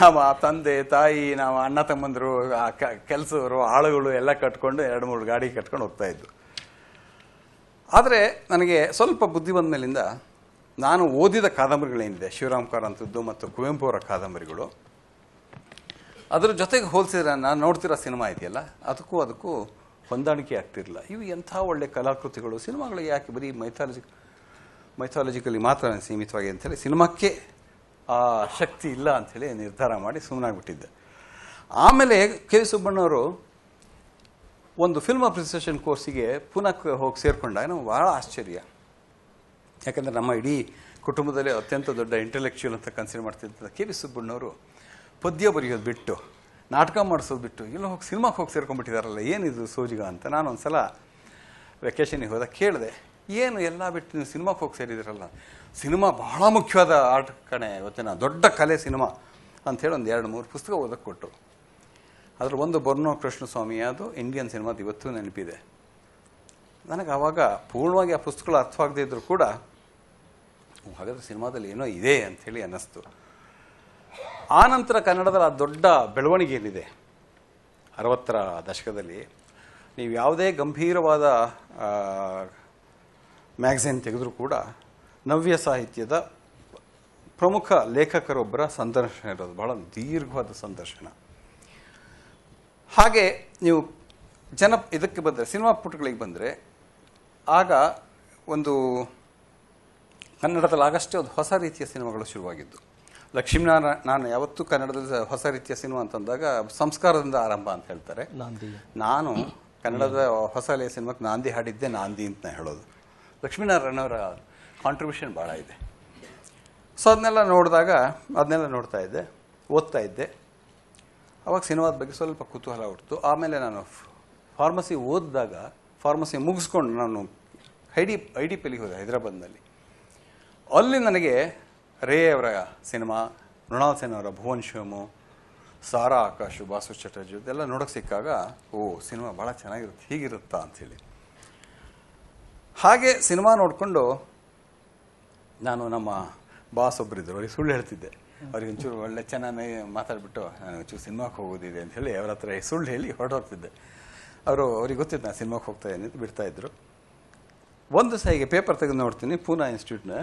ಅವ ತಂದೆ, ತಾಯಿ ನಾವು ಅಣ್ಣ, ತಮ್ಮಂದರು ಕೆಲಸವರು ಆಳುಗಳು ಎಲ್ಲ ಕಟ್ಕೊಂಡು ಎರಡು ಮೂರು ಗಾಡಿ ಕಟ್ಕೊಂಡು ಹೋಗ್ತಾ ಇದ್ದು ಆದರೆ ನನಗೆ ಸ್ವಲ್ಪ ಬುದ್ಧಿ ಬಂದ ಮೇಲಿಂದ ನಾನು ಓದಿದ ಕಾದಂಬರಿಗಳೇನಿದೆ, ಶಿವರಾಮ್ ಕಾರಂತದ್ದು ಮತ್ತು ಕುವೆಂಪು ಅವರ ಕಾದಂಬರಿಗಳು. ಅದರ ಜೊತೆಗೆ ಹೋಲಿಸಿದ್ರೆ ನಾನು ನೋಡ್ತಿರೋ ಸಿನಿಮಾ ಇದೆಯಲ್ಲ, ಅದಕ್ಕೂ ಅದಕ್ಕೂ ಹೊಂದಾಣಿಕೆ ಆಗ್ತಿರಲಿಲ್ಲ. ಇವು ಎಂಥ ಒಳ್ಳೆ ಕಲಾಕೃತಿಗಳು ಸಿನಿಮಾಗಳು ಯಾಕೆ ಬರೀ ಮೈಥಾಲಜಿ ಮೈಥಾಲಜಿಕಲಿ ಮಾತ್ರ ಸೀಮಿತವಾಗಿ ಅಂಥೇಳಿ ಸಿನಿಮಾಕ್ಕೆ ಆ ಶಕ್ತಿ ಇಲ್ಲ ಅಂಥೇಳಿ ನಿರ್ಧಾರ ಮಾಡಿ ಸುಮ್ಮನಾಗ್ಬಿಟ್ಟಿದ್ದೆ ಆಮೇಲೆ ಕೆ ವಿ ಸುಬ್ಬಣ್ಣವರು ಒಂದು ಫಿಲ್ಮ್ ಅಪ್ರಿಸಿಯೇಷನ್ ಕೋರ್ಸಿಗೆ ಪುನಃ ಹೋಗಿ ಸೇರಿಕೊಂಡಾಗ ನಮ್ಗೆ ಭಾಳ ಆಶ್ಚರ್ಯ. ಯಾಕಂದರೆ ನಮ್ಮ ಇಡೀ ಕುಟುಂಬದಲ್ಲೇ ಅತ್ಯಂತ ದೊಡ್ಡ ಇಂಟೆಲೆಕ್ಚುಯಲ್ ಅಂತ ಕನ್ಸಿಡರ್ ಮಾಡ್ತಿದ್ದ ಕೆ ವಿ ಸುಬ್ಬಣ್ಣವರು ಪದ್ಯ ಬರೆಯೋದು ಬಿಟ್ಟು ನಾಟಕ ಮಾಡಿಸೋದು ಬಿಟ್ಟು ಎಲ್ಲ ಹೋಗಿ ಸಿನಿಮಾಕ್ಕೆ ಹೋಗಿ ಸೇರ್ಕೊಂಡ್ಬಿಟ್ಟಿದಾರಲ್ಲ, ಏನಿದು ಸೋಜಿಗ ಅಂತ ನಾನು ಒಂದ್ಸಲ ವೆಕೇಷನಿಗೆ ಹೋದಾಗ ಕೇಳಿದೆ, ಏನು ಎಲ್ಲ ಬಿಟ್ಟು ನೀವು ಸಿನಿಮಾಕ್ಕೆ ಹೋಗಿ ಸೇರಿದಿರಲ್ಲ? ಸಿನಿಮಾ ಬಹಳ ಮುಖ್ಯವಾದ ಆಟ ಕಣೆ ಇವತ್ತಿನ, ದೊಡ್ಡ ಕಲೆ ಸಿನಿಮಾ ಅಂಥೇಳಿ ಒಂದು ಎರಡು ಮೂರು ಪುಸ್ತಕ ಓದಕ್ಕೆ ಕೊಟ್ಟರು ಅದರ ಒಂದು ಬರ್ನೋ ಕೃಷ್ಣಸ್ವಾಮಿ, ಅದು ಇಂಡಿಯನ್ ಸಿನಿಮಾದ ಇವತ್ತು ನೆನಪಿದೆ. ನನಗೆ ಆವಾಗ ಪೂರ್ಣವಾಗಿ ಆ ಪುಸ್ತಕಗಳು ಅರ್ಥವಾಗದೇ ಇದ್ದರೂ ಕೂಡ ಹಾಗಾದ್ರೆ ಸಿನಿಮಾದಲ್ಲಿ ಏನೋ ಇದೆ ಅಂಥೇಳಿ ಅನ್ನಿಸ್ತು. ಆನಂತರ ಕನ್ನಡದಲ್ಲಿ ಆ ದೊಡ್ಡ ಬೆಳವಣಿಗೆ ಏನಿದೆ? ಅರವತ್ತರ ದಶಕದಲ್ಲಿ ನೀವು ಯಾವುದೇ ಗಂಭೀರವಾದ ಮ್ಯಾಗ್ಝಿನ್ ತೆಗೆದರೂ ಕೂಡ ನವ್ಯ ಸಾಹಿತ್ಯದ ಪ್ರಮುಖ ಲೇಖಕರೊಬ್ಬರ ಸಂದರ್ಶನ ಇರೋದು ಬಹಳ ದೀರ್ಘವಾದ ಸಂದರ್ಶನ. ಹಾಗೆ ನೀವು ಜನ ಇದಕ್ಕೆ ಬಂದರೆ, ಸಿನಿಮಾ ಪುಟಗಳಿಗೆ ಬಂದರೆ, ಆಗ ಒಂದು ಕನ್ನಡದಲ್ಲಿ ಆಗಷ್ಟೇ ಒಂದು ಹೊಸ ರೀತಿಯ ಸಿನಿಮಾಗಳು ಶುರುವಾಗಿದ್ದು. ಲಕ್ಷ್ಮೀನಾರಾಯಣ ನಾನು ಯಾವತ್ತೂ ಕನ್ನಡದಲ್ಲಿ ಹೊಸ ರೀತಿಯ ಸಿನಿಮಾ ಅಂತಂದಾಗ ಸಂಸ್ಕಾರದಿಂದ ಆರಂಭ ಅಂತ ಹೇಳ್ತಾರೆ. ನಾನು ಕನ್ನಡದ ಹೊಸ ಅಲೆಯ ಸಿನಿಮಾಕ್ಕೆ ನಾಂದಿ ಹಾಡಿದ್ದೆ ನಾಂದಿ ಅಂತ ಹೇಳೋದು. ಲಕ್ಷ್ಮೀನಾರಾಯಣ ಅವರ ಕಾಂಟ್ರಿಬ್ಯೂಷನ್ ಭಾಳ ಇದೆ. ಸೊ ಅದನ್ನೆಲ್ಲ ನೋಡಿದಾಗ ಅದನ್ನೆಲ್ಲ ನೋಡ್ತಾ ಇದ್ದೆ ಓದ್ತಾ ಇದ್ದೆ. ಅವಾಗ ಸಿನಿಮಾದ ಬಗ್ಗೆ ಸ್ವಲ್ಪ ಕುತೂಹಲ ಹುಟ್ಟಿತು ಆಮೇಲೆ ನಾನು ಫಾರ್ಮಸಿ ಓದಿದಾಗ ಫಾರ್ಮಸಿ ಮುಗಿಸ್ಕೊಂಡು ನಾನು ಐಡಿ ಐ ಡಿ ಪಿಲಿಗೆ ಹೋದೆ ಹೈದರಾಬಾದ್ನಲ್ಲಿ. ಅಲ್ಲಿ ನನಗೆ ರೇ ಅವರ ಸಿನಿಮಾ ಮೃಣಾಲ್ ಸೇನ್ ಅವರ ಭುವನ್ ಶಿವಮು, ಸಾರಾ ಆಕಾಶ್, ಬಾಸು ಚಟರ್ಜಿ ಇದೆಲ್ಲ ನೋಡೋಕೆ ಸಿಕ್ಕಾಗ, ಓ, ಸಿನಿಮಾ ಭಾಳ ಚೆನ್ನಾಗಿರುತ್ತೆ, ಹೀಗಿರುತ್ತಾ ಅಂಥೇಳಿ. ಹಾಗೆ ಸಿನಿಮಾ ನೋಡಿಕೊಂಡು ನಾನು ನಮ್ಮ ಬಾಸ್ ಒಬ್ಬರಿದ್ದರು ಅವ್ರಿಗೆ ಸುಳ್ಳು ಹೇಳ್ತಿದ್ದೆ. ಅವ್ರಿಗೆ ಒಂಚೂರು ಒಳ್ಳೆ ಚೆನ್ನಾಗಿ ಮಾತಾಡ್ಬಿಟ್ಟು, ನಾನು ಒಂಚೂರು ಸಿನಿಮಾಕ್ಕೆ ಹೋಗೋದಿದೆ ಅಂತ ಹೇಳಿ ಅವ್ರ ಹತ್ರ ಸುಳ್ಳು ಹೇಳಿ ಹೊರಟೋಗ್ತಿದ್ದೆ. ಅವರು ಅವ್ರಿಗೆ ಗೊತ್ತಿತ್ತು ನಾನು ಸಿನಿಮಾಕ್ಕೆ ಹೋಗ್ತಾ ಇದ್ದೀನಿ ಅಂತ ಬಿಡ್ತಾ ಇದ್ರು. ಒಂದು ಸಾರಿಗೆ ಪೇಪರ್ ತೆಗೆದು ನೋಡ್ತೀನಿ, ಪೂನಾ ಇನ್ಸ್ಟಿಟ್ಯೂಟ್ನ.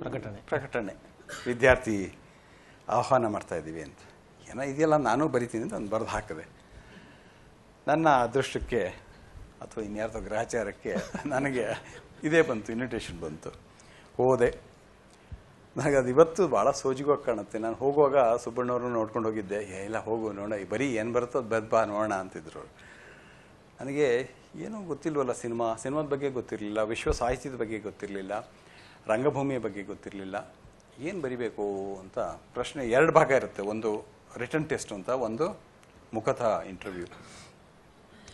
ಪ್ರಕಟಣೆ. ಪ್ರಕಟಣೆ. ವಿದ್ಯಾರ್ಥಿ ಆಹ್ವಾನ ಮಾಡ್ತಾ ಇದ್ದೀವಿ ಅಂತ. ಏನೋ ಇದೆಯಲ್ಲ, ನಾನು ಬರಿತೀನಿ ಅಂತ ಒಂದು ಬರೆದು ಹಾಕಿದೆ. ನನ್ನ ಅದೃಷ್ಟಕ್ಕೆ ಅಥವಾ ಇನ್ಯಾರ್ದೋ ಗ್ರಹಚಾರಕ್ಕೆ ನನಗೆ ಇದೇ ಬಂತು ಇನ್ವಿಟೇಷನ್ ಬಂತು. ಹೋದೆ. ನನಗೆ ಅದು ಇವತ್ತು ಭಾಳ ಸೋಜಿಗೋಗಿ ಕಾಣುತ್ತೆ. ನಾನು ಹೋಗುವಾಗ ಸುಬ್ಬಣ್ಣವ್ರನ್ನ ನೋಡ್ಕೊಂಡು ಹೋಗಿದ್ದೆ. ಏ, ಇಲ್ಲ, ಹೋಗು ನೋಡ ಬರೀ ಏನು ಬರುತ್ತೋ ಅದು ಬದ್ಬಾ ನೋಡೋಣ ಅಂತಿದ್ರು ನನಗೆ ಏನೂ ಗೊತ್ತಿಲ್ವಲ್ಲ ಸಿನಿಮಾ. ಸಿನಿಮಾದ ಬಗ್ಗೆ ಗೊತ್ತಿರಲಿಲ್ಲ. ವಿಶ್ವ ಸಾಹಿತ್ಯದ ಬಗ್ಗೆ ಗೊತ್ತಿರಲಿಲ್ಲ. ರಂಗಭೂಮಿಯ ಬಗ್ಗೆ ಗೊತ್ತಿರಲಿಲ್ಲ. ಏನು ಬರಿಬೇಕು ಅಂತ ಪ್ರಶ್ನೆ ಎರಡು ಭಾಗ ಇರುತ್ತೆ. ಒಂದು ರಿಟರ್ನ್ ಟೆಸ್ಟ್ ಅಂತ ಒಂದು ಮುಖತಃ ಇಂಟರ್ವ್ಯೂ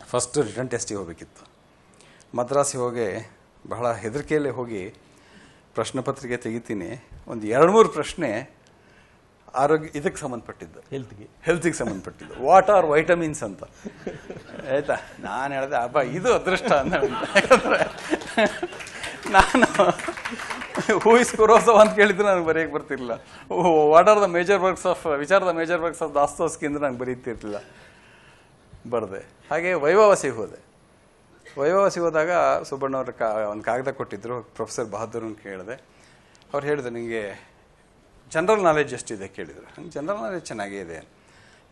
ಫಸ್ಟ್ ರಿಟರ್ನ್ ಟೆಸ್ಟಿಗೆ ಹೋಗಬೇಕಿತ್ತು. ಮದ್ರಾಸಿಗೆ ಹೋಗಿ ಬಹಳ ಹೆದರಿಕೆಯಲ್ಲೇ ಹೋಗಿ ಪ್ರಶ್ನೆ ಪತ್ರಿಕೆ ತೆಗಿತೀನಿ. ಒಂದು ಎರಡು ಮೂರು ಪ್ರಶ್ನೆ ಆರೋಗ್ಯ ಇದಕ್ಕೆ ಸಂಬಂಧಪಟ್ಟಿದ್ದು. ಹೆಲ್ತ್ಗೆ ಹೆಲ್ತಿಗೆ ಸಂಬಂಧಪಟ್ಟಿದ್ದು. ವಾಟ್ ಆರ್ ವೈಟಮಿನ್ಸ್ ಅಂತ. ಆಯಿತಾ? ನಾನು ಹೇಳಿದೆ ಅಬ್ಬ ಇದು ಅದೃಷ್ಟ ಅಂತ. ಯಾಕಂದ್ರೆ ನಾನು ಹೂ ಇಸ್ ಕುರೋಸವ್ ಅಂತ ಕೇಳಿದ್ರೆ ನನಗೆ ಬರೆಯಕ್ಕೆ ಬರ್ತಿರ್ಲಿಲ್ಲ. What are the major works of ವಿಚಾರ the major works of Dostoevsky ಅಂದ್ರೆ ನಂಗೆ ಬರೀತಿರ್ಲಿಲ್ಲ. ಬರದೆ. ಹಾಗೆ ವೈಭವಸಿ ಹೋದೆ ವೈಭವಸಿ ಹೋದಾಗ ಸುಬ್ಬಣ್ಣವ್ರ ಕಾ, ಒಂದು ಕಾಗದ ಕೊಟ್ಟಿದ್ರು, ಪ್ರೊಫೆಸರ್ ಬಹದ್ದೂರ್ನ ಕೇಳಿದೆ. ಅವ್ರು ಹೇಳಿದ್ರು ನಿಮಗೆ ಜನರಲ್ ನಾಲೆಜ್ ಎಷ್ಟಿದೆ? ಕೇಳಿದರು. ನಂಗೆ ಜನರಲ್ ನಾಲೆಜ್ ಚೆನ್ನಾಗೇ ಇದೆ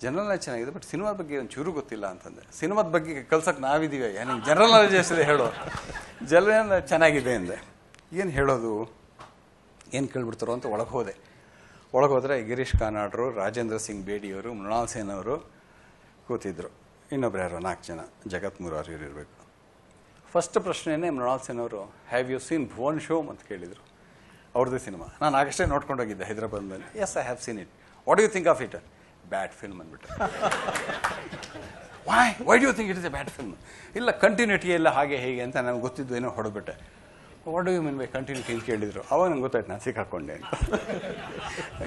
ಜನರಲ್ ನಾಲೆಜ್ ಚೆನ್ನಾಗಿದೆ ಬಟ್ ಸಿನಿಮಾದ ಬಗ್ಗೆ ಒಂದು ಚೂರು ಗೊತ್ತಿಲ್ಲ ಅಂತಂದೆ. ಸಿನಿಮಾದ ಬಗ್ಗೆ ಕಲ್ಸಕ್ಕೆ ನಾವಿದ್ದೀವಿ ನಿಂಗೆ ಜನರಲ್ ನಾಲೆಜ್ ಎಷ್ಟಿದೆ ಹೇಳೋ. ಜನರಲ್ ಚೆನ್ನಾಗಿದೆ ಅಂದೆ. ಏನು ಹೇಳೋದು? ಏನು ಕೇಳ್ಬಿಡ್ತಾರೋ ಅಂತ ಒಳಗೆ ಹೋದೆ. ಒಳಗೆ ಹೋದರೆ ಗಿರೀಶ್ ಕಾರ್ನಾಡ್ರು ರಾಜೇಂದ್ರ ಸಿಂಗ್ ಬೇಡಿಯವರು, ಮೃಣಾಲ್ ಸೇನ್ ಅವರು ಕೂತಿದ್ರು. ಇನ್ನೊಬ್ರು ಯಾರೋ, ನಾಲ್ಕು ಜನ, ಜಗತ್ ಮುರಾರಿ ಇರಬೇಕು ಫಸ್ಟ್ ಪ್ರಶ್ನೆನೇ ಮೃಣಾಲ್ ಸೇನ್ ಅವರು have you seen Bhuvan Shome ಅಂತ ಕೇಳಿದರು. ಅವ್ರದ್ದು ಸಿನಿಮಾ. ನಾನು ಆಗಷ್ಟೇ ನೋಡ್ಕೊಂಡು ಹೋಗಿದ್ದೆ ಹೈದರಾಬಾದ್ನಲ್ಲಿ. Yes I have seen it what you think of it bad film ಅಂದ್ಬಿಟ್ಟು. Why why you think it is a bad film ಇಲ್ಲ ಕಂಟಿನ್ಯೂಟಿ ಎಲ್ಲ ಹಾಗೆ ಹೇಗೆ ಅಂತ ನನಗೆ ಗೊತ್ತಿದ್ದು ಏನೋ ಹೊಡೆದ್ಬಿಟ್ಟೆ what do you mean by continuity ಅಂತ ಕೇಳಿದ್ರು? ಅವಾಗ ನಂಗೆ ಗೊತ್ತಾಯ್ತು, ನಾನು ಸಿಕ್ಕಾಕೊಂಡೆ ಅಂತ.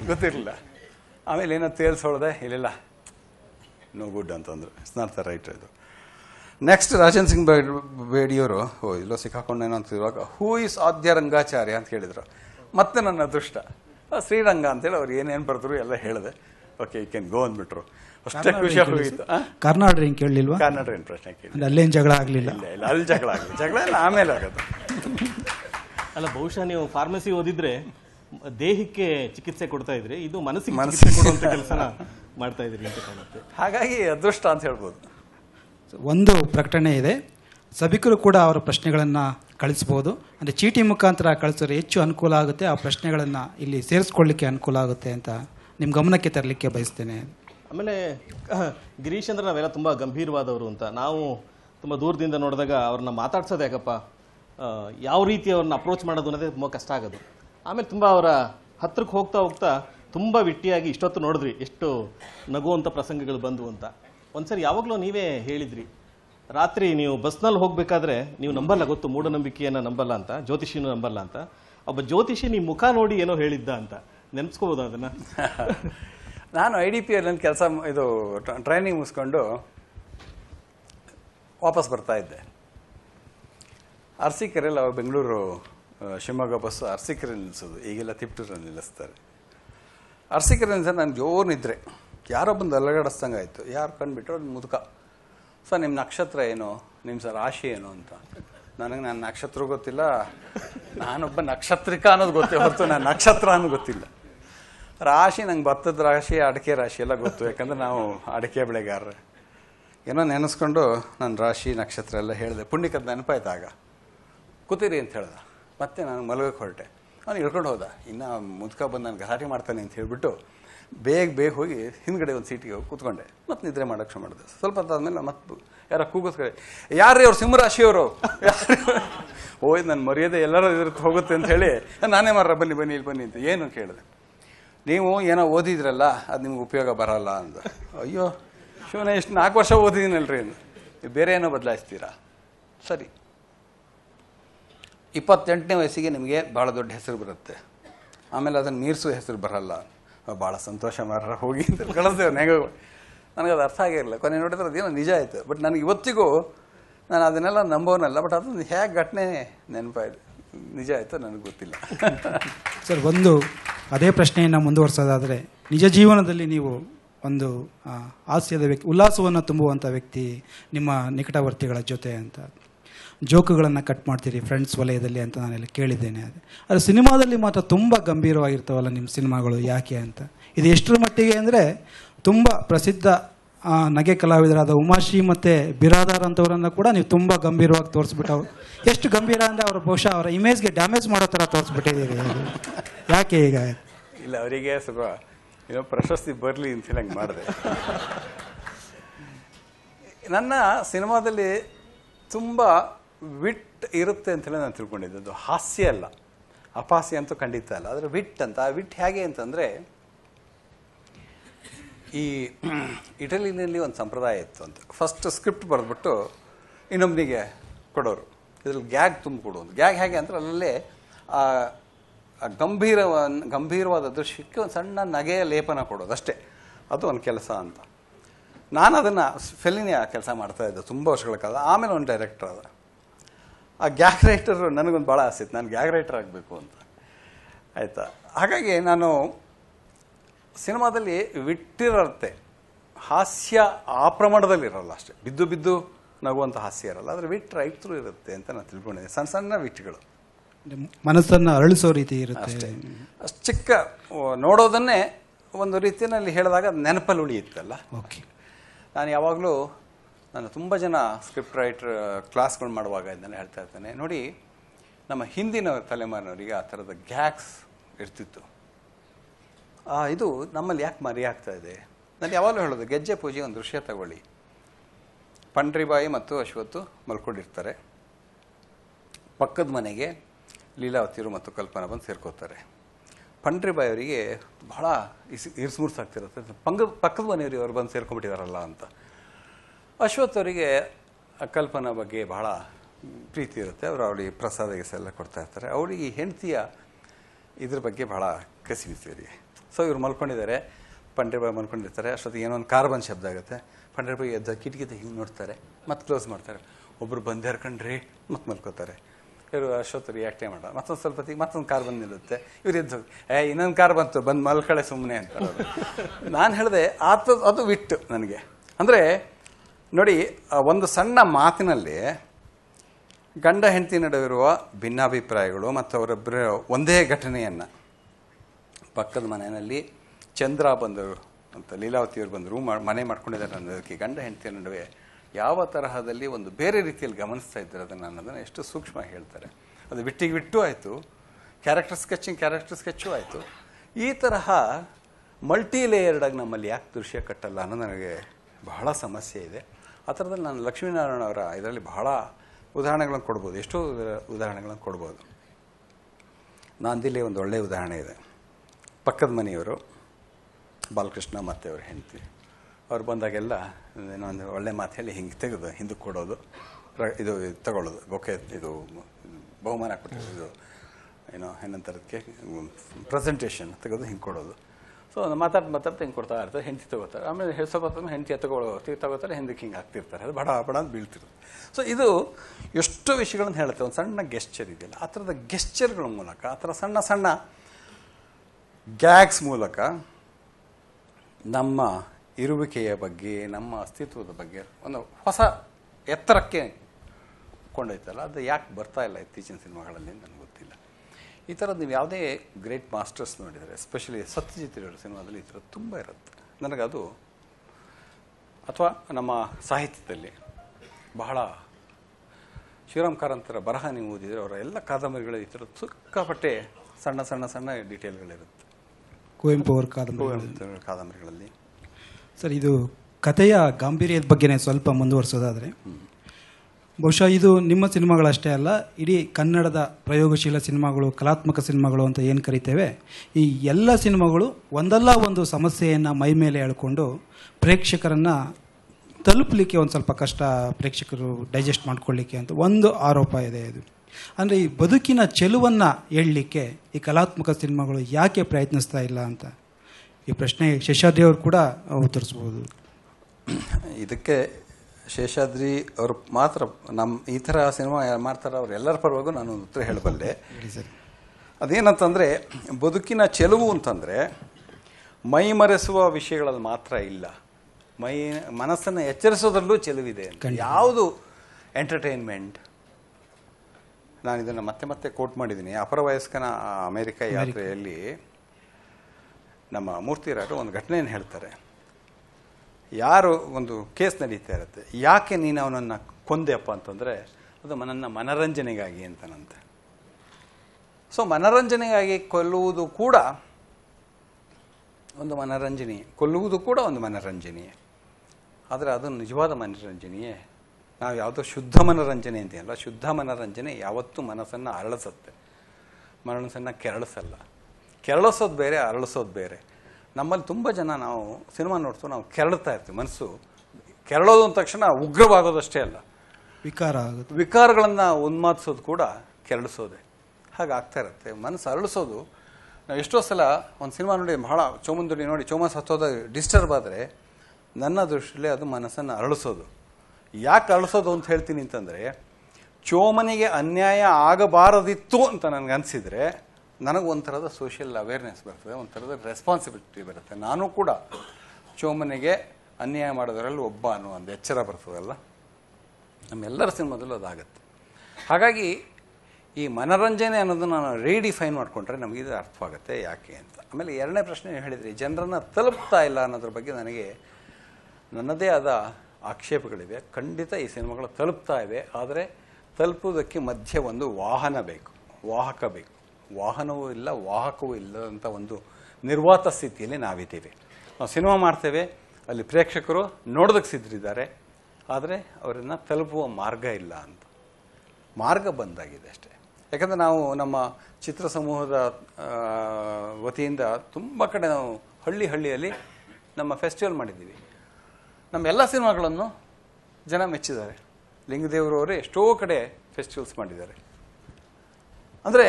ಗೊತ್ತಿರಲಿಲ್ಲ. ಆಮೇಲೆ ಏನೋ ತೇಲ್ಸೋಳ್ದೆ, ಇಲ್ಲಿಲ್ಲ. ನೋ ಗುಡ್ ಅಂತಂದರು. ಸ್ನಾರ್ಥ ರೈಟ್ ಇದು. ನೆಕ್ಸ್ಟ್ ರಾಜನ್ ಸಿಂಗ್ ಬೇಡ ಬೇಡಿಯವರು, ಓ, ಇಲ್ಲೋ ಸಿಕ್ಕಾಕೊಂಡೇನೋ ಅಂತಿರುವಾಗ ಹೂ ಇಸ್ ಆದ್ಯ ರಂಗಾಚಾರ್ಯ ಅಂತ ಕೇಳಿದರು. ಮತ್ತೆ ನನ್ನ ಅದೃಷ್ಟ. ಶ್ರೀರಂಗ ಅಂತೇಳಿ ಅವ್ರು ಏನೇನು ಬರೆದ್ರು ಎಲ್ಲ ಹೇಳಿದೆ. ಓಕೆ ಯು ಕ್ಯಾನ್ ಗೋ ಅಂದ್ಬಿಟ್ರು. ಅಷ್ಟೇ ಖುಷಿ ಹೋಗಿತ್ತು ಕರ್ನಾಟಕ ಹಿಂಗೆ ಕೇಳಲಿಲ್ವಾ? ಕರ್ನಾಟಕ ಏನು ಪ್ರಶ್ನೆ ಕೇಳಿ ಅಂದ್ರೆ ಅಲ್ಲೇನು ಜಗಳ ಆಗಲಿಲ್ಲ? ಇಲ್ಲ ಇಲ್ಲ ಅಲ್ಲಿ ಜಗಳ ಆಗಲಿ ಜಗಳ ಎಲ್ಲ ಆಮೇಲೆ ಆಗುತ್ತೆ. ಅಲ್ಲ ಬಹುಶಃ ನೀವು ಫಾರ್ಮಸಿ ಓದಿದ್ರೆ ದೇಹಕ್ಕೆ ಚಿಕಿತ್ಸೆ ಕೊಡ್ತಾ ಇದ್ರೆ ಇದು ಮನಸ್ಸಿಗೆ ಮನಸ್ಸಿಗೆ. ಕೊಡುವಂಥ ಕೊಡುವಂತ ಕೆಲಸನ ಮಾಡ್ತಾ ಇದ್ರಿ ಅಂತ ಕಾಣುತ್ತೆ. ಹಾಗಾಗಿ ಅದೃಷ್ಟ ಅಂತ ಹೇಳ್ಬೋದು. ಒಂದು ಪ್ರಕಟಣೆ ಇದೆ. ಸಭಿಕರು ಕೂಡ ಅವರ ಪ್ರಶ್ನೆಗಳನ್ನು ಕಳಿಸ್ಬೋದು. ಅಂದರೆ ಚೀಟಿ ಮುಖಾಂತರ ಕಳಿಸಿದ್ರೆ ಹೆಚ್ಚು ಅನುಕೂಲ ಆಗುತ್ತೆ. ಆ ಪ್ರಶ್ನೆಗಳನ್ನು ಇಲ್ಲಿ ಸೇರಿಸ್ಕೊಳ್ಳಿಕ್ಕೆ ಅನುಕೂಲ ಆಗುತ್ತೆ ಅಂತ ನಿಮ್ಮ ಗಮನಕ್ಕೆ ತರಲಿಕ್ಕೆ ಬಯಸ್ತೇನೆ. ಆಮೇಲೆ ಗಿರೀಶ್ ಅಂದ್ರೆ ನಾವೆಲ್ಲ ತುಂಬ ಗಂಭೀರವಾದವರು ಅಂತ. ನಾವು ತುಂಬ ದೂರದಿಂದ ನೋಡಿದಾಗ ಅವ್ರನ್ನ ಮಾತಾಡ್ಸೋದು ಯಾಕಪ್ಪ? ಯಾವ ರೀತಿ ಅವ್ರನ್ನ ಅಪ್ರೋಚ್ ಮಾಡೋದು ಅನ್ನೋದೇ ತುಂಬ ಕಷ್ಟ ಆಗೋದು. ಆಮೇಲೆ ತುಂಬ ಅವರ ಹತ್ರಕ್ಕೆ ಹೋಗ್ತಾ ಹೋಗ್ತಾ ತುಂಬ ವಿಟ್ಟಿಯಾಗಿ ಇಷ್ಟೊತ್ತು ನೋಡಿದ್ರಿ ಎಷ್ಟು ನಗುವಂಥ ಪ್ರಸಂಗಗಳು ಬಂದವು ಅಂತ. ಒಂದ್ಸರಿ ಯಾವಾಗಲೂ ನೀವೇ ಹೇಳಿದ್ರಿ, ರಾತ್ರಿ ನೀವು ಬಸ್ನಲ್ಲಿ ಹೋಗಬೇಕಾದ್ರೆ ನೀವು ನಂಬಲ್ಲ ಗೊತ್ತು, ಮೂಢನಂಬಿಕೆಯನ್ನು ನಂಬಲ್ಲ ಅಂತ ಜ್ಯೋತಿಷಿನೂ ನಂಬಲ್ಲ ಅಂತ. ಒಬ್ಬ ಜ್ಯೋತಿಷಿ ನಿಮ್ಮ ಮುಖ ನೋಡಿ ಏನೋ ಹೇಳಿದ್ದ ಅಂತ. ನೆನ್ಸ್ಕೋಬೋದು ಅದನ್ನ? ನಾನು ಐ ಡಿ ಪಿ ಅಲ್ಲಿ ಕೆಲಸ ಇದು ಟ್ರೈನಿಂಗ್ ಮುಗಿಸ್ಕೊಂಡು ವಾಪಸ್ ಬರ್ತಾ ಇದ್ದೆ. ಕೆರೆಯಲ್ಲಿ ಅವಾಗ ಬೆಂಗಳೂರು ಶಿವಮೊಗ್ಗ ಬಸ್ ಅರ್ಸಿಕೆರೆ ನಿಲ್ಲಿಸೋದು. ಈಗೆಲ್ಲ ತಿಪ್ಟೂರಲ್ಲಿ ನಿಲ್ಲಿಸ್ತಾರೆ. ಅರ್ಸಿಕೆರೆ ನಿಲ್ಸ ನಾನು ಜೋರು ನಿದ್ರೆ. ಯಾರೋ ಬಂದು ಅಲಗಾಡಿಸ್ದಂಗೆ ಆಯಿತು ಯಾರು ಕಂಡುಬಿಟ್ರು ಅದು ಮುದುಕ. ಸರ್ ನಿಮ್ಮ ನಕ್ಷತ್ರ ಏನು? ನಿಮ್ಮ ಸರ್ ರಾಶಿ ಏನು ಅಂತ. ನನಗೆ ನನ್ನ ನಕ್ಷತ್ರ ಗೊತ್ತಿಲ್ಲ. ನಾನೊಬ್ಬ ನಕ್ಷತ್ರಿಕ ಅನ್ನೋದು ಗೊತ್ತೇ ಹೊರತು ನನ್ನ ನಕ್ಷತ್ರ ಅನ್ನೋದು ಗೊತ್ತಿಲ್ಲ. ರಾಶಿ ನಂಗೆ ಭತ್ತದ ರಾಶಿ, ಅಡಿಕೆ ರಾಶಿ ಎಲ್ಲ ಗೊತ್ತು. ಯಾಕಂದ್ರೆ ನಾವು ಅಡಿಕೆ ಬೆಳೆಗಾರರು. ಏನೋ ನೆನೆಸ್ಕೊಂಡು ನನ್ನ ರಾಶಿ ನಕ್ಷತ್ರ ಎಲ್ಲ ಹೇಳಿದೆ. ಪುಣ್ಯಕದ ನೆನಪಾಯ್ತು ಆಗ ಕೂತಿರಿ ಅಂತ ಹೇಳ್ದ. ಮತ್ತೆ ನಾನು ಮಲಗಕ್ಕೆ ಹೊರಟೆ. ಅವನು ಇಳ್ಕೊಂಡು ಹೋದ. ಇನ್ನು ಮುದ್ಕ ಬಂದು ನಾನು ಗಲಾಟೆ ಮಾಡ್ತಾನೆ ಅಂತ ಹೇಳಿಬಿಟ್ಟು ಬೇಗ ಬೇಗ ಹೋಗಿ ಹಿಂದ್ಗಡೆ ಒಂದು ಸೀಟಿಗೆ ಹೋಗಿ ಕೂತ್ಕೊಂಡೆ. ಮತ್ತೆ ನಿದ್ರೆ ಮಾಡೋಕ್ಕೆ ಶುರು ಮಾಡಿದೆ. ಸ್ವಲ್ಪ ಆದಮೇಲೆ ಮತ್ತೆ ಯಾರೋ ಯಾರು ಯಾರೇ ಅವ್ರು ಸಿಂಹರಾಶಿಯವರು? ಓಯ್ ನನ್ನ ಮರ್ಯಾದೆ ಎಲ್ಲರೂ ಇದ್ರ ಹೋಗುತ್ತೆ ಅಂತ ಹೇಳಿ, ನಾನೇ ಮಾರ ಬನ್ನಿ ಬನ್ನಿ, ಇಲ್ಲಿ ಬನ್ನಿ, ಅಂತ. ಏನು ಕೇಳಿದೆ. ನೀವು ಏನೋ ಓದಿದ್ರಲ್ಲ, ಅದು ನಿಮ್ಗೆ ಉಪಯೋಗ ಬರಲ್ಲ ಅಂತ ಅಯ್ಯೋ, ಶಿವನ ಎಷ್ಟು ನಾಲ್ಕು ವರ್ಷ ಓದಿದ್ದೀನಲ್ರಿ ನೀವು ಬೇರೆ ಏನೋ ಬದಲಾಯಿಸ್ತೀರಾ? ಸರಿ. ಇಪ್ಪತ್ತೆಂಟನೇ ವಯಸ್ಸಿಗೆ ನಿಮಗೆ ಭಾಳ ದೊಡ್ಡ ಹೆಸರು ಬರುತ್ತೆ. ಆಮೇಲೆ ಅದನ್ನು ಮೀರಿಸೋ ಹೆಸರು ಬರಲ್ಲ. ಭಾಳ ಸಂತೋಷ ಮಾರ ಹೋಗಿ ಅಂತ ಕಳಿಸ್ತೇವೆ ನನಗೆ ಅದು ಅರ್ಥ ಆಗಿರಲಿಲ್ಲ ಕೊನೆ ನೋಡಿದ್ರೆ ಅದೇನೋ ನಿಜ ಆಯಿತು. ಬಟ್ ನನಗೆ ಇವತ್ತಿಗೂ ನಾನು ಅದನ್ನೆಲ್ಲ ನಂಬೋನಲ್ಲ. ಬಟ್ ಅದೊಂದು ಹೇಗೆ ಘಟನೆ ನೆನಪಾಯಿತು. ನಿಜ ಆಯಿತು? ನನಗೆ ಗೊತ್ತಿಲ್ಲ. ಸರ್, ಒಂದು ಅದೇ ಪ್ರಶ್ನೆಯನ್ನು ಮುಂದುವರಿಸೋದಾದರೆ, ನಿಜ ಜೀವನದಲ್ಲಿ ನೀವು ಒಂದು ಹಾಸ್ಯದ ವ್ಯಕ್ತಿ, ಉಲ್ಲಾಸವನ್ನು ತುಂಬುವಂಥ ವ್ಯಕ್ತಿ ನಿಮ್ಮ ನಿಕಟವರ್ತಿಗಳ ಜೊತೆ ಅಂತ. ಜೋಕುಗಳನ್ನು ಕಟ್ ಮಾಡ್ತೀರಿ ಫ್ರೆಂಡ್ಸ್ ವಲಯದಲ್ಲಿ ಅಂತ ನಾನೆಲ್ಲ ಕೇಳಿದ್ದೇನೆ ಅದು ಆದರೆ ಸಿನಿಮಾದಲ್ಲಿ ಮಾತ್ರ ತುಂಬ ಗಂಭೀರವಾಗಿರ್ತಾವಲ್ಲ ನಿಮ್ಮ ಸಿನಿಮಾಗಳು ಯಾಕೆ ಅಂತ. ಇದು ಎಷ್ಟರ ಮಟ್ಟಿಗೆ ಅಂದರೆ ತುಂಬ ಪ್ರಸಿದ್ಧ ನಗೆ ಕಲಾವಿದರಾದ ಉಮಾಶ್ರೀ ಮತ್ತು ಬಿರಾದಾರ್ ಅಂಥವ್ರನ್ನ ಕೂಡ ನೀವು ತುಂಬ ಗಂಭೀರವಾಗಿ ತೋರಿಸ್ಬಿಟ್ಟು ಎಷ್ಟು ಗಂಭೀರ ಅಂದರೆ ಅವರ ಬಹುಶಃ ಅವರ ಇಮೇಜ್ಗೆ ಡ್ಯಾಮೇಜ್ ಮಾಡೋ ಥರ ತೋರಿಸ್ಬಿಟ್ಟಿದ್ದೀರಿ ಯಾಕೆ ಈಗ? ಇಲ್ಲ, ಅವರಿಗೆ ಸ್ವಲ್ಪ ಏನೋ ಪ್ರಶಸ್ತಿ ಬರಲಿ ಅಂತ ಹೇಳಿ ಹಂಗೆ ಮಾಡಿದೆ. ನನ್ನ ಸಿನಿಮಾದಲ್ಲಿ ತುಂಬ ವಿಟ್ ಇರುತ್ತೆ ಅಂತೇಳಿ ನಾನು ತಿಳ್ಕೊಂಡಿದ್ದೆ. ಅದು ಹಾಸ್ಯ ಅಲ್ಲ. ಅಪಾಸ್ಯ ಅಂತೂ ಖಂಡಿತ ಅಲ್ಲ. ಆದರೆ ವಿಟ್ ಅಂತ, ಆ ವಿಟ್ ಹೇಗೆ ಅಂತಂದರೆ ಈ ಇಟಲಿನಲ್ಲಿ ಒಂದು ಸಂಪ್ರದಾಯ ಇತ್ತು ಅಂತ. ಫಸ್ಟ್ ಸ್ಕ್ರಿಪ್ಟ್ ಬರೆದ್ಬಿಟ್ಟು ಇನ್ನೊಬ್ಬನಿಗೆ ಕೊಡೋರು. ಇದ್ರಲ್ಲಿ ಗ್ಯಾಗ್ ತುಂಬಿಕೊಡು ಅಂತ. ಗ್ಯಾಗ್ ಹೇಗೆ ಅಂದ್ರೆ ಅಲ್ಲಲ್ಲೇ ಗಂಭೀರ ಗಂಭೀರವಾದ ದೃಶ್ಯಕ್ಕೆ ಒಂದು ಸಣ್ಣ ನಗೆಯ ಲೇಪನ ಕೊಡೋದು ಅಷ್ಟೇ. ಅದು ಒಂದು ಕೆಲಸ ಅಂತ. ನಾನು ಅದನ್ನು ಫೆಲಿನಿ ಆ ಕೆಲಸ ಮಾಡ್ತಾ ಇದ್ದೆ ತುಂಬ ವರ್ಷಗಳ ಕಾಲ. ಆಮೇಲೆ ಒಂದು ಡೈರೆಕ್ಟರ್ ಅದ ಆ ಗ್ಯಾಗ್ ರೈಟರ್ ನನಗೊಂದು ಭಾಳ ಆಸೆ ಇತ್ತು. ನಾನು ಗ್ಯಾಗ್ ರೈಟರ್ ಆಗಬೇಕು ಅಂತ. ಆಯಿತಾ? ಹಾಗಾಗಿ ನಾನು ಸಿನಿಮಾದಲ್ಲಿ ವಿಟ್ಟಿರತ್ತೆ. ಹಾಸ್ಯ ಆ ಪ್ರಮಾಣದಲ್ಲಿ ಇರಲ್ಲ ಅಷ್ಟೇ. ಬಿದ್ದು ಬಿದ್ದು ನಗುವಂಥ ಹಾಸ್ಯ ಇರಲ್ಲ. ಆದರೆ ವಿಟ್ ರೈಟ್ ಥ್ರೂ ಇರುತ್ತೆ ಅಂತ ನಾನು ತಿಳ್ಕೊಂಡಿದ್ದೆ ಸಣ್ಣ ಸಣ್ಣ ವಿಟ್ಗಳು. ಮನಸ್ಸನ್ನು ಅರಳಿಸೋ ರೀತಿ ಇರುತ್ತೆ. ಅಷ್ಟೇ. ಅಷ್ಟು ಚಿಕ್ಕ ನೋಡೋದನ್ನೇ ಒಂದು ರೀತಿಯಲ್ಲಿ ಹೇಳಿದಾಗ ನೆನಪಲ್ಲಿ ಉಳಿಯುತ್ತಲ್ಲ. ಓಕೆ. ನಾನು ಯಾವಾಗಲೂ ನಾನು ತುಂಬ ಜನ ಸ್ಕ್ರಿಪ್ಟ್ ರೈಟರ್ ಕ್ಲಾಸ್ಗಳು ಮಾಡುವಾಗ ಇದನ್ನೆಲ್ಲ ಹೇಳ್ತಾ ಇರ್ತೇನೆ. ನೋಡಿ ನಮ್ಮ ಹಿಂದಿನ ತಲೆಮಾರಿನವರಿಗೆ ಆ ಥರದ ಗ್ಯಾಕ್ಸ್ ಇರ್ತಿತ್ತು. ಇದು ನಮ್ಮಲ್ಲಿ ಯಾಕೆ ಮರೆಯಾಗ್ತಾ ಇದೆ? ನಾನು ಯಾವಾಗಲೂ ಹೇಳೋದು, ಗೆಜ್ಜೆ ಪೂಜೆ ಒಂದು ದೃಶ್ಯ ತಗೊಳ್ಳಿ. ಪಂಡ್ರಿಬಾಯಿ ಮತ್ತು ಅಶ್ವತ್ತು ಮಲ್ಕೊಂಡಿರ್ತಾರೆ. ಪಕ್ಕದ ಮನೆಗೆ ಲೀಲಾವತಿರು ಮತ್ತು ಕಲ್ಪನಾ ಬಂದು ಸೇರ್ಕೋತಾರೆ. ಪಂಡ್ರಿಬಾಯಿ ಅವರಿಗೆ ಬಹಳ ಇಸ್ ಇರ್ಸ್ಮುರ್ಸಾಗ್ತಿರುತ್ತೆ ಪಂಗ, ಪಕ್ಕದ ಮನೆಯವರು ಅವ್ರು ಬಂದು ಸೇರ್ಕೊಂಡ್ಬಿಟ್ಟಿದಾರಲ್ಲ ಅಂತ. ಅಶ್ವಥ್ ಅವರಿಗೆ ಕಲ್ಪನಾ ಬಗ್ಗೆ ಬಹಳ ಪ್ರೀತಿ ಇರುತ್ತೆ. ಅವರು ಅವಳಿಗೆ ಪ್ರಸಾದ ಗಿಸ ಎಲ್ಲ ಇರ್ತಾರೆ. ಅವಳಿಗೆ ಹೆಂಡತಿಯ ಇದ್ರ ಬಗ್ಗೆ ಬಹಳ ಕಸಿ ಬಿಸಿ ಅವರಿಗೆ. ಸೊ ಇವ್ರು ಮಲ್ಕೊಂಡಿದ್ದಾರೆ. ಪಂಡ್ರಿಬಾಯಿ ಮಲ್ಕೊಂಡಿರ್ತಾರೆ. ಅಷ್ಟೊತ್ತಿಗೆ ಏನೋ ಒಂದು ಕಾರ್ ಬಂದು ಶಬ್ದ ಆಗುತ್ತೆ. ಪಂಡ್ರಿಬಾಯಿ ಎದ್ದ ಕಿಟಕಿ ಹಿಂಗೆ ನೋಡ್ತಾರೆ. ಮತ್ತೆ ಕ್ಲೋಸ್ ಮಾಡ್ತಾರೆ. ಒಬ್ಬರು ಬಂದು ಹರ್ಕೊಂಡ್ರಿ ಮತ್ತೆ ಮಲ್ಕೋತಾರೆ. ಇವರು ಅಷ್ಟೊತ್ತು ರಿಯಾಕ್ಟೇ ಮಾಡ ಮತ್ತೊಂದು ಸ್ವಲ್ಪ ಹೊತ್ತಿಗೆ ಮತ್ತೊಂದು ಕಾರ್ ಬಂದು ನಿಲ್ಲುತ್ತೆ. ಇವ್ರು ಎದ್ದು ಏ, ಇನ್ನೊಂದು ಕಾರ್ ಬಂತು ಬಂದು ಮಲ್ಕಳೆ ಸುಮ್ಮನೆ ಅಂತ ನಾನು ಹೇಳಿದೆ, ಆತ, ಅದು ವಿಟ್ಟು ನನಗೆ. ಅಂದರೆ, ನೋಡಿ ಒಂದು ಸಣ್ಣ ಮಾತಿನಲ್ಲಿ ಗಂಡ ಹೆಂಡತಿ ನಡುವಿರುವ ಭಿನ್ನಾಭಿಪ್ರಾಯಗಳು ಮತ್ತು ಅವರೊಬ್ಬರ ಒಂದೇ ಘಟನೆಯನ್ನು ಪಕ್ಕದ ಮನೆಯಲ್ಲಿ ಚಂದ್ರ ಬಂದರು ಅಂತ, ಲೀಲಾವತಿಯವರು ಬಂದು ರೂಮ್ ಮನೆ ಮಾಡ್ಕೊಂಡಿದ್ದಾರೆ ಅನ್ನೋದಕ್ಕೆ ಗಂಡ ಹೆಂಡತಿಯ ನಡುವೆ ಯಾವ ತರಹದಲ್ಲಿ ಒಂದು ಬೇರೆ ರೀತಿಯಲ್ಲಿ ಗಮನಿಸ್ತಾ ಇದ್ದಾರೆ ಅದನ್ನು ಅನ್ನೋದನ್ನು ಎಷ್ಟು ಸೂಕ್ಷ್ಮ ಹೇಳ್ತಾರೆ. ಅದು ಬಿಟ್ಟಿಗೆ ಬಿಟ್ಟು ಆಯಿತು ಕ್ಯಾರೆಕ್ಟರ್ ಸ್ಕೆಚಿಂಗ್ ಕ್ಯಾರೆಕ್ಟರ್ ಸ್ಕೆಚ್ಚು ಆಯಿತು. ಈ ತರಹ ಮಲ್ಟಿ ಲೇಯರ್ಡಾಗಿ ನಮ್ಮಲ್ಲಿ ಯಾಕೆ ದೃಶ್ಯ ಕಟ್ಟಲ್ಲ ಅನ್ನೋದು ನನಗೆ ಬಹಳ ಸಮಸ್ಯೆ ಇದೆ. ಆ ಥರದಲ್ಲಿ ನಾನು ಲಕ್ಷ್ಮೀನಾರಾಯಣ ಅವರ ಇದರಲ್ಲಿ ಬಹಳ ಉದಾಹರಣೆಗಳನ್ನು ಕೊಡ್ಬೋದು, ಎಷ್ಟೋ ಉದಾಹರಣೆಗಳನ್ನು ಕೊಡ್ಬೋದು. ನಾಂದಿಲ್ಲಿ ಒಂದು ಒಳ್ಳೆಯ ಉದಾಹರಣೆ ಇದೆ. ಪಕ್ಕದ ಮನೆಯವರು, ಬಾಲಕೃಷ್ಣ ಮತ್ತು ಅವ್ರ ಹೆಂಡತಿ. ಅವ್ರು ಬಂದಾಗೆಲ್ಲ ಏನೋ ಒಂದು ಒಳ್ಳೆ ಮಾತು ಹೇಳಿ ಹಿಂಗೆ ತೆಗೆದು ಹಿಂದಕ್ಕೆ ಕೊಡೋದು ಇದು ತಗೊಳ್ಳೋದು ಬೊಕೆ ಇದು ಬಹುಮಾನ ಕೊಟ್ಟರು ಇದು ಏನೋ ಏನಂತಾರದಕ್ಕೆ ಪ್ರೆಸೆಂಟೇಷನ್ ತೆಗೆದು ಹಿಂಗೆ ಕೊಡೋದು. ಸೊ ಮಾತಾಡ್ತಾ ಮಾತಾಡ್ತಾ ಹಿಂಗೆ ಕೊಡ್ತಾ ಇರ್ತಾರೆ, ಹೆಂಡತಿ ತಗೋತಾರೆ. ಆಮೇಲೆ ಹೆಸರು ಹೆಂಡತಿ ತಗೊಳ್ಳೋ ತಗೋತಾರೆ, ಹಿಂದಕ್ಕೆ ಹಿಂಗೆ ಹಾಕ್ತಿರ್ತಾರೆ. ಅದು ಬಡ ಬಡ ಅಂತ ಬೀಳ್ತಿರುತ್ತೆ ಸೊ ಇದು ಎಷ್ಟು ವಿಷಯಗಳನ್ನು ಹೇಳುತ್ತೆ. ಒಂದು ಸಣ್ಣ ಗೆಸ್ಚರ್ ಇದೆಯಲ್ಲ, ಆ ಥರದ ಗೆಸ್ಚರ್ಗಳ ಮೂಲಕ, ಆ ಥರ ಸಣ್ಣ ಸಣ್ಣ ಗ್ಯಾಗ್ಸ್ ಮೂಲಕ ನಮ್ಮ ಇರುವಿಕೆಯ ಬಗ್ಗೆ, ನಮ್ಮ ಅಸ್ತಿತ್ವದ ಬಗ್ಗೆ ಒಂದು ಹೊಸ ಎತ್ತರಕ್ಕೆ ಕೊಂಡೊಯ್ತಲ್ಲ, ಅದು ಯಾಕೆ ಬರ್ತಾ ಇಲ್ಲ ಇತ್ತೀಚಿನ ಸಿನಿಮಾಗಳಲ್ಲಿ ನನಗೆ ಗೊತ್ತಿಲ್ಲ. ಈ ಥರದ್ದು ನೀವು ಯಾವುದೇ ಗ್ರೇಟ್ ಮಾಸ್ಟರ್ಸ್ ನೋಡಿದರೆ, ಎಸ್ಪೆಷಲಿ ಸತ್ಯಜಿತ್ ಇರೋ ಸಿನಿಮಾದಲ್ಲಿ ಈ ಥರ ತುಂಬ ಇರುತ್ತೆ. ನನಗದು ಅಥವಾ ನಮ್ಮ ಸಾಹಿತ್ಯದಲ್ಲಿ ಬಹಳ ಶಿವರಾಮ್ ಕಾರಂತರ ಬರಹ ನೀವು ಓದಿದರೆ ಅವರ ಎಲ್ಲ ಕಾದಂಬರಿಗಳು ಈ ಥರ ಸಿಕ್ಕಾಪಟ್ಟೆ ಸಣ್ಣ ಸಣ್ಣ ಸಣ್ಣ ಡೀಟೇಲ್ಗಳಿರುತ್ತೆ ಕುವೆಂಪು ಅವರ ಕಾದಂಬರಿ ಕಾದಂಬರಿಗಳಲ್ಲಿ. ಸರ್ ಇದು ಕಥೆಯ ಗಾಂಭೀರ್ಯದ ಬಗ್ಗೆನೇ ಸ್ವಲ್ಪ ಮುಂದುವರಿಸೋದಾದರೆ ಬಹುಶಃ ಇದು ನಿಮ್ಮ ಸಿನಿಮಾಗಳಷ್ಟೇ ಅಲ್ಲ ಇಡೀ ಕನ್ನಡದ ಪ್ರಯೋಗಶೀಲ ಸಿನಿಮಾಗಳು ಕಲಾತ್ಮಕ ಸಿನಿಮಾಗಳು ಅಂತ ಏನು ಕರಿತೇವೆ ಈ ಎಲ್ಲ ಸಿನಿಮಾಗಳು ಒಂದಲ್ಲ ಒಂದು ಸಮಸ್ಯೆಯನ್ನು ಮೈ ಮೇಲೆ ಎಳ್ಕೊಂಡು ಪ್ರೇಕ್ಷಕರನ್ನು ತಲುಪಲಿಕ್ಕೆ ಒಂದು ಸ್ವಲ್ಪ ಕಷ್ಟ ಪ್ರೇಕ್ಷಕರು ಡೈಜೆಸ್ಟ್ ಮಾಡ್ಕೊಳ್ಳಿಕ್ಕೆ ಅಂತ ಒಂದು ಆರೋಪ ಇದೆ ಇದು. ಅಂದರೆ ಈ ಬದುಕಿನ ಚೆಲುವನ್ನು ಹೇಳಲಿಕ್ಕೆ ಈ ಕಲಾತ್ಮಕ ಸಿನಿಮಾಗಳು ಯಾಕೆ ಪ್ರಯತ್ನಿಸ್ತಾ ಇಲ್ಲ ಅಂತ ಈ ಪ್ರಶ್ನೆ ಶೇಷಾದ್ರಿ ಅವರು ಕೂಡ ಉತ್ತರಿಸ್ಬೋದು ಇದಕ್ಕೆ ಶೇಷಾದ್ರಿ ಅವರು ಮಾತ್ರ ನಮ್ಮ ಈ ಥರ ಸಿನಿಮಾ ಯಾರು ಮಾಡ್ತಾರೆ ಅವ್ರು ಎಲ್ಲರ ಪರವಾಗೂ ನಾನು ಉತ್ತರ ಹೇಳಬಲ್ಲೆ. ಅದೇನಂತಂದರೆ ಬದುಕಿನ ಚೆಲುವು ಅಂತಂದರೆ ಮೈ ಮರೆಸುವ ವಿಷಯಗಳಲ್ಲಿ ಮಾತ್ರ ಇಲ್ಲ. ಮೈ ಮನಸ್ಸನ್ನು ಎಚ್ಚರಿಸೋದ್ರಲ್ಲೂ ಚೆಲುವಿದೆ. ಯಾವುದು ಎಂಟರ್ಟೈನ್ಮೆಂಟ್ ನಾನು ಇದನ್ನು ಮತ್ತೆ ಮತ್ತೆ ಕೋಟ್ ಮಾಡಿದ್ದೀನಿ. ಅಪರವಯಸ್ಕನ ವಯಸ್ಕನ ಅಮೆರಿಕ ಯಾತ್ರೆಯಲ್ಲಿ ನಮ್ಮ ಮೂರ್ತಿರಾರು ಒಂದು ಘಟನೆಯನ್ನು ಹೇಳ್ತಾರೆ. ಯಾರು ಒಂದು ಕೇಸ್ ನಡೀತಾ ಇರುತ್ತೆ ಯಾಕೆ ನೀನು ಅವನನ್ನು ಕೊಂದೆಯಪ್ಪ ಅಂತಂದರೆ ಅದು ನನ್ನ ಮನರಂಜನೆಗಾಗಿ ಅಂತನಂತೆ. ಸೊ ಮನರಂಜನೆಗಾಗಿ ಕೊಲ್ಲುವುದು ಕೂಡ ಒಂದು ಮನರಂಜನೆ ಕೊಲ್ಲುವುದು ಕೂಡ ಒಂದು ಮನರಂಜನೆಯೇ. ಆದರೆ ಅದು ನಿಜವಾದ ಮನರಂಜನೆಯೇ ನಾವು ಯಾವುದೋ ಶುದ್ಧ ಮನರಂಜನೆ ಅಂತೀವಲ್ಲ ಶುದ್ಧ ಮನೋರಂಜನೆ ಯಾವತ್ತೂ ಮನಸ್ಸನ್ನು ಅರಳಿಸುತ್ತೆ. ಮನಸ್ಸನ್ನು ಕೆರಳಿಸಲ್ಲ. ಕೆರಳಿಸೋದು ಬೇರೆ ಅರಳಿಸೋದು ಬೇರೆ. ನಮ್ಮಲ್ಲಿ ತುಂಬ ಜನ ನಾವು ಸಿನಿಮಾ ನೋಡ್ತು ನಾವು ಕೆರಳ್ತಾ ಇರ್ತೀವಿ ಮನಸ್ಸು. ಕೆರಳೋದು ಅಂದ ತಕ್ಷಣ ಉಗ್ರವಾಗೋದಷ್ಟೇ ಅಲ್ಲ. ವಿಕಾರ ಆಗುತ್ತೆ. ವಿಕಾರಗಳನ್ನು ಉನ್ಮಾದಿಸೋದು ಕೂಡ ಕೆರಳಿಸೋದೆ. ಹಾಗಾಗ್ತಾ ಇರುತ್ತೆ. ಮನಸ್ಸು ಅರಳಿಸೋದು. ನಾವು ಎಷ್ಟೋ ಸಲ ಒಂದು ಸಿನಿಮಾ ನೋಡಿ ಬಹಳ ಚೋಮಂದುಡಿ ನೋಡಿ ಚೌಮಸ್ ಹತ್ತೋದಾಗ ಡಿಸ್ಟರ್ಬ್ ಆದರೆ ನನ್ನ ದೃಷ್ಟಿಯಲ್ಲಿ ಅದು ಮನಸ್ಸನ್ನು ಅರಳಿಸೋದು. ಯಾಕೆ ಅಳಿಸೋದು ಅಂತ ಹೇಳ್ತೀನಿ ಅಂತಂದರೆ, ಚೋಮನಿಗೆ ಅನ್ಯಾಯ ಆಗಬಾರದಿತ್ತು ಅಂತ ನನಗೆ ಅನಿಸಿದರೆ, ನನಗೆ ಒಂಥರದ ಸೋಷಿಯಲ್ ಅವೇರ್ನೆಸ್ ಬರ್ತದೆ, ಒಂಥರದ ರೆಸ್ಪಾನ್ಸಿಬಿಲಿಟಿ ಬರುತ್ತೆ. ನಾನು ಕೂಡ ಚೋಮನಿಗೆ ಅನ್ಯಾಯ ಮಾಡೋದರಲ್ಲಿ ಒಬ್ಬ ಅನ್ನೋ ಒಂದು ಎಚ್ಚರ ಬರ್ತದಲ್ಲ? ನಮ್ಮೆಲ್ಲರ ಸಿನಿಮಾದಲ್ಲೂ ಅದಾಗತ್ತೆ. ಹಾಗಾಗಿ, ಈ ಮನರಂಜನೆ ಅನ್ನೋದನ್ನ ನಾನು ರೀಡಿಫೈನ್ ಮಾಡಿಕೊಂಡ್ರೆ ನಮಗೆ ಇದು ಅರ್ಥವಾಗುತ್ತೆ. ಯಾಕೆ ಅಂತ. ಆಮೇಲೆ ಎರಡನೇ ಪ್ರಶ್ನೆ ಹೇಳಿದ್ರಿ ಜನರನ್ನು ತಲುಪ್ತಾ ಇಲ್ಲ ಅನ್ನೋದ್ರ ಬಗ್ಗೆ ನನಗೆ ನನ್ನದೇ ಆದ ಆಕ್ಷೇಪಗಳಿವೆ. ಖಂಡಿತ ಈ ಸಿನಿಮಾಗಳು ತಲುಪ್ತಾ ಇವೆ. ಆದರೆ ತಲುಪುವುದಕ್ಕೆ ಮಧ್ಯೆ ಒಂದು ವಾಹನ ಬೇಕು. ವಾಹಕ ಬೇಕು. ವಾಹನವೂ ಇಲ್ಲ, ವಾಹಕವೂ ಇಲ್ಲದಂಥ ಒಂದು ನಿರ್ವಾತ ಸ್ಥಿತಿಯಲ್ಲಿ ನಾವಿದ್ದೀವಿ. ನಾವು ಸಿನಿಮಾ ಮಾಡ್ತೇವೆ. ಅಲ್ಲಿ ಪ್ರೇಕ್ಷಕರು ನೋಡೋದಕ್ಕೆ ಸಿದ್ಧರಿದ್ದಾರೆ. ಆದರೆ ಅವರನ್ನು ತಲುಪುವ ಮಾರ್ಗ ಇಲ್ಲ ಅಂತ. ಮಾರ್ಗ ಬಂದಾಗಿದೆ ಅಷ್ಟೇ. ಯಾಕಂದರೆ ನಾವು ನಮ್ಮ ಚಿತ್ರ ಸಮೂಹದ ವತಿಯಿಂದ ತುಂಬ ಕಡೆ ನಾವು ಹಳ್ಳಿ ಹಳ್ಳಿಯಲ್ಲಿ ನಮ್ಮ ಫೆಸ್ಟಿವಲ್ ಮಾಡಿದ್ದೀವಿ. ನಮ್ಮ ಎಲ್ಲ ಸಿನಿಮಾಗಳನ್ನು ಜನ ಮೆಚ್ಚಿದ್ದಾರೆ. ಲಿಂಗದೇವರವರೇ ಎಷ್ಟೋ ಕಡೆ ಫೆಸ್ಟಿವಲ್ಸ್ ಮಾಡಿದ್ದಾರೆ. ಅಂದರೆ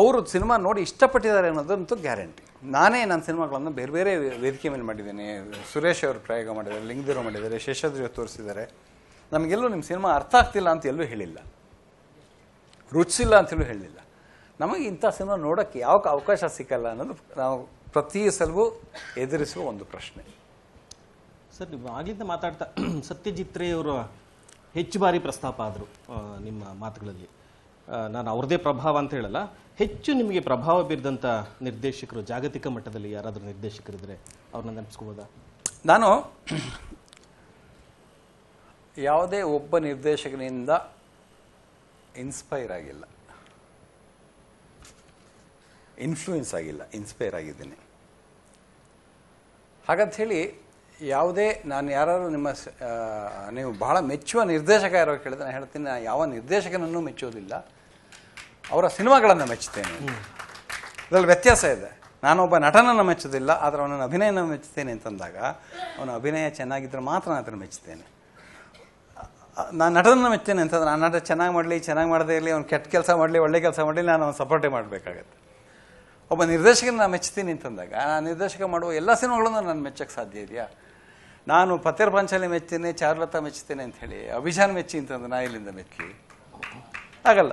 ಅವರು ಸಿನಿಮಾ ನೋಡಿ ಇಷ್ಟಪಟ್ಟಿದ್ದಾರೆ ಅನ್ನೋದಂತೂ ಗ್ಯಾರಂಟಿ. ನಾನೇ ನನ್ನ ಸಿನಿಮಾಗಳನ್ನು ಬೇರೆ ಬೇರೆ ವೇದಿಕೆ ಮೇಲೆ ಮಾಡಿದ್ದೀನಿ. ಸುರೇಶ್ ಅವರು ಪ್ರಯೋಗ ಮಾಡಿದ್ದಾರೆ, ಲಿಂಗದೇವರು ಮಾಡಿದ್ದಾರೆ ಶೇಷಾದ್ರಿ ತೋರಿಸಿದ್ದಾರೆ. ನಮಗೆಲ್ಲೂ ನಿಮ್ಮ ಸಿನಿಮಾ ಅರ್ಥ ಆಗ್ತಿಲ್ಲ ಅಂತ ಎಲ್ಲೂ ಹೇಳಿಲ್ಲ. ರುಚಿಸಿಲ್ಲ ಅಂತಲೂ ಹೇಳಿಲ್ಲ. ನಮಗೆ ಇಂಥ ಸಿನಿಮಾ ನೋಡೋಕ್ಕೆ ಯಾವ ಅವಕಾಶ ಸಿಕ್ಕಲ್ಲ ಅನ್ನೋದು ನಾವು ಪ್ರತಿ ಸಲವೂ ಎದುರಿಸುವ ಒಂದು ಪ್ರಶ್ನೆ. ಸರ್, ನೀವು ಆಗಲಿಂದ ಮಾತಾಡ್ತಾ ಸತ್ಯಜಿತ್ ರೇ ಅವರು ಹೆಚ್ಚು ಬಾರಿ ಪ್ರಸ್ತಾಪ ಆದರು ನಿಮ್ಮ ಮಾತುಗಳಲ್ಲಿ. ನಾನು ಅವ್ರದ್ದೇ ಪ್ರಭಾವ ಅಂತ ಹೇಳಲ್ಲ. ಹೆಚ್ಚು ನಿಮಗೆ ಪ್ರಭಾವ ಬೀರಿದಂಥ ನಿರ್ದೇಶಕರು, ಜಾಗತಿಕ ಮಟ್ಟದಲ್ಲಿ ಯಾರಾದರೂ ನಿರ್ದೇಶಕರಿದ್ರೆ ಅವ್ರನ್ನ ನೆನಪಿಸ್ಕೋಬೋದಾ? ನಾನು ಯಾವುದೇ ಒಬ್ಬ ನಿರ್ದೇಶಕನಿಂದ ಇನ್ಸ್ಪೈರ್ ಆಗಿಲ್ಲ. ಇನ್ಫ್ಲೂಯೆನ್ಸ್ ಆಗಿಲ್ಲ ಇನ್ಸ್ಪೈರ್ ಆಗಿದ್ದೀನಿ. ಹಾಗಂತ ಹೇಳಿ ಯಾವುದೇ ನಾನು ಯಾರು ನಿಮ್ಮ ನೀವು ಬಹಳ ಮೆಚ್ಚುವ ನಿರ್ದೇಶಕ ಯಾರೋ ಕೇಳಿದ್ರೆ ನಾನು ಹೇಳ್ತೀನಿ ನಾನು ಯಾವ ನಿರ್ದೇಶಕನನ್ನು ಮೆಚ್ಚೋದಿಲ್ಲ. ಅವರ ಸಿನಿಮಾಗಳನ್ನು ಮೆಚ್ಚುತ್ತೇನೆ. ಅದರಲ್ಲಿ ವ್ಯತ್ಯಾಸ ಇದೆ. ನಾನೊಬ್ಬ ನಟನನ್ನು ಮೆಚ್ಚೋದಿಲ್ಲ ಆದರೆ ಅವನನ್ನು ಅಭಿನಯನ ಮೆಚ್ಚುತ್ತೇನೆ ಅಂತಂದಾಗ ಅವನ ಅಭಿನಯ ಚೆನ್ನಾಗಿದ್ದರೆ ಮಾತ್ರ ನಾನು ಅದನ್ನು ಮೆಚ್ಚುತ್ತೇನೆ. ನಾನು ನಟನನ್ನು ಮೆಚ್ಚುತ್ತೇನೆ ಅಂತಂದ್ರೆ ನಾನು ನಟ ಚೆನ್ನಾಗಿ ಮಾಡಲಿ ಚೆನ್ನಾಗಿ ಮಾಡದೇ ಇರಲಿ ಅವ್ನು ಕೆಟ್ಟ ಕೆಲಸ ಮಾಡಲಿ ಒಳ್ಳೆ ಕೆಲಸ ಮಾಡಲಿ ನಾನು ಅವ್ನು ಸಪೋರ್ಟೇ ಮಾಡಬೇಕಾಗತ್ತೆ. ಒಬ್ಬ ನಿರ್ದೇಶಕನ ನಾನು ಮೆಚ್ಚುತ್ತೀನಿ ಅಂತಂದಾಗ ಆ ನಿರ್ದೇಶಕ ಮಾಡುವ ಎಲ್ಲ ಸಿನಿಮಾಗಳನ್ನು ನಾನು ಮೆಚ್ಚಕ್ಕೆ ಸಾಧ್ಯ ಇದೆಯಾ? ನಾನು ಪತ್ತೇರ್ ಪಂಚಲಿ ಮೆಚ್ಚುತ್ತೇನೆ ಚಾರುಲತಾ ಮೆಚ್ಚುತ್ತೇನೆ ಅಂತ ಹೇಳಿ ಅಭಿಷಾನ್ ಮೆಚ್ಚಿ ಅಂತಂದ್ರೆ ನಾ ಇಲ್ಲಿಂದ ಮೆಚ್ಚಿ. ಆಗಲ್ಲ.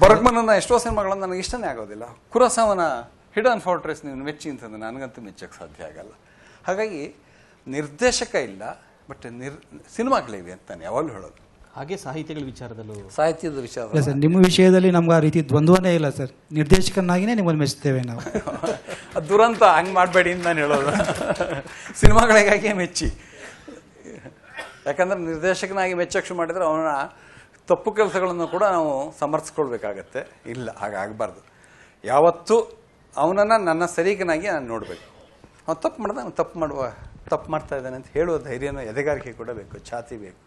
ಬರಗ್ಮನನ್ನ ಎಷ್ಟೋ ಸಿನಿಮಾಗಳನ್ನು ನನಗೆ ಇಷ್ಟನೇ ಆಗೋದಿಲ್ಲ. ಕುರಸವನ ಹಿಡನ್ ಫೋರ್ಟ್ರೆಸ್ ನೀವು ಮೆಚ್ಚಿ ಅಂತಂದ್ರೆ ನನಗಂತೂ ಮೆಚ್ಚಕ್ಕೆ ಸಾಧ್ಯ ಆಗಲ್ಲ. ಹಾಗಾಗಿ ನಿರ್ದೇಶಕ ಇಲ್ಲ, ಬಟ್ ನಿರ್ ಸಿನಿಮಾಗಳಿವೆ ಅಂತ ನಾನು ಯಾವಾಗಲೂ ಹೇಳೋದು. ಹಾಗೆ ಸಾಹಿತ್ಯಗಳ ವಿಚಾರದಲ್ಲೂ ಸಾಹಿತ್ಯದ ವಿಚಾರ. ಇಲ್ಲ ಸರ್ ನಿಮ್ಮ ವಿಷಯದಲ್ಲಿ ನಮ್ಗೆ ಆ ರೀತಿ ದ್ವಂದ್ವನೇ ಇಲ್ಲ ಸರ್. ನಿರ್ದೇಶಕನಾಗಿನೇ ನಿಮ್ಮನ್ನು ಮೆಚ್ಚುತ್ತೇವೆ ನಾವು. ಅದು ದುರಂತ ಹಂಗೆ ಮಾಡಬೇಡಿ ಅಂತ ನಾನು ಹೇಳೋದು. ಸಿನಿಮಾಗಳಿಗಾಗಿ ಮೆಚ್ಚಿ. ಯಾಕಂದ್ರೆ ನಿರ್ದೇಶಕನಾಗಿ ಮೆಚ್ಚಕ್ಷ ಮಾಡಿದ್ರೆ ಅವನ ತಪ್ಪು ಕೆಲಸಗಳನ್ನು ಕೂಡ ನಾವು ಸಮರ್ಥಿಸ್ಕೊಳ್ಬೇಕಾಗತ್ತೆ. ಇಲ್ಲ ಹಾಗಾಗಬಾರ್ದು ಯಾವತ್ತೂ ಅವನನ್ನು ನನ್ನ ಸರೀಕನಾಗಿ ನಾನು ನೋಡಬೇಕು. ಅವ್ನು ತಪ್ಪು ಮಾಡಿದ ಅವ್ನು ತಪ್ಪು ಮಾಡುವ ತಪ್ಪು ಮಾಡ್ತಾ ಇದ್ದಾನೆ ಅಂತ ಹೇಳುವ ಧೈರ್ಯನ ಎದೆಗಾರಿಕೆ ಕೂಡ ಬೇಕು ಛಾತಿ ಬೇಕು.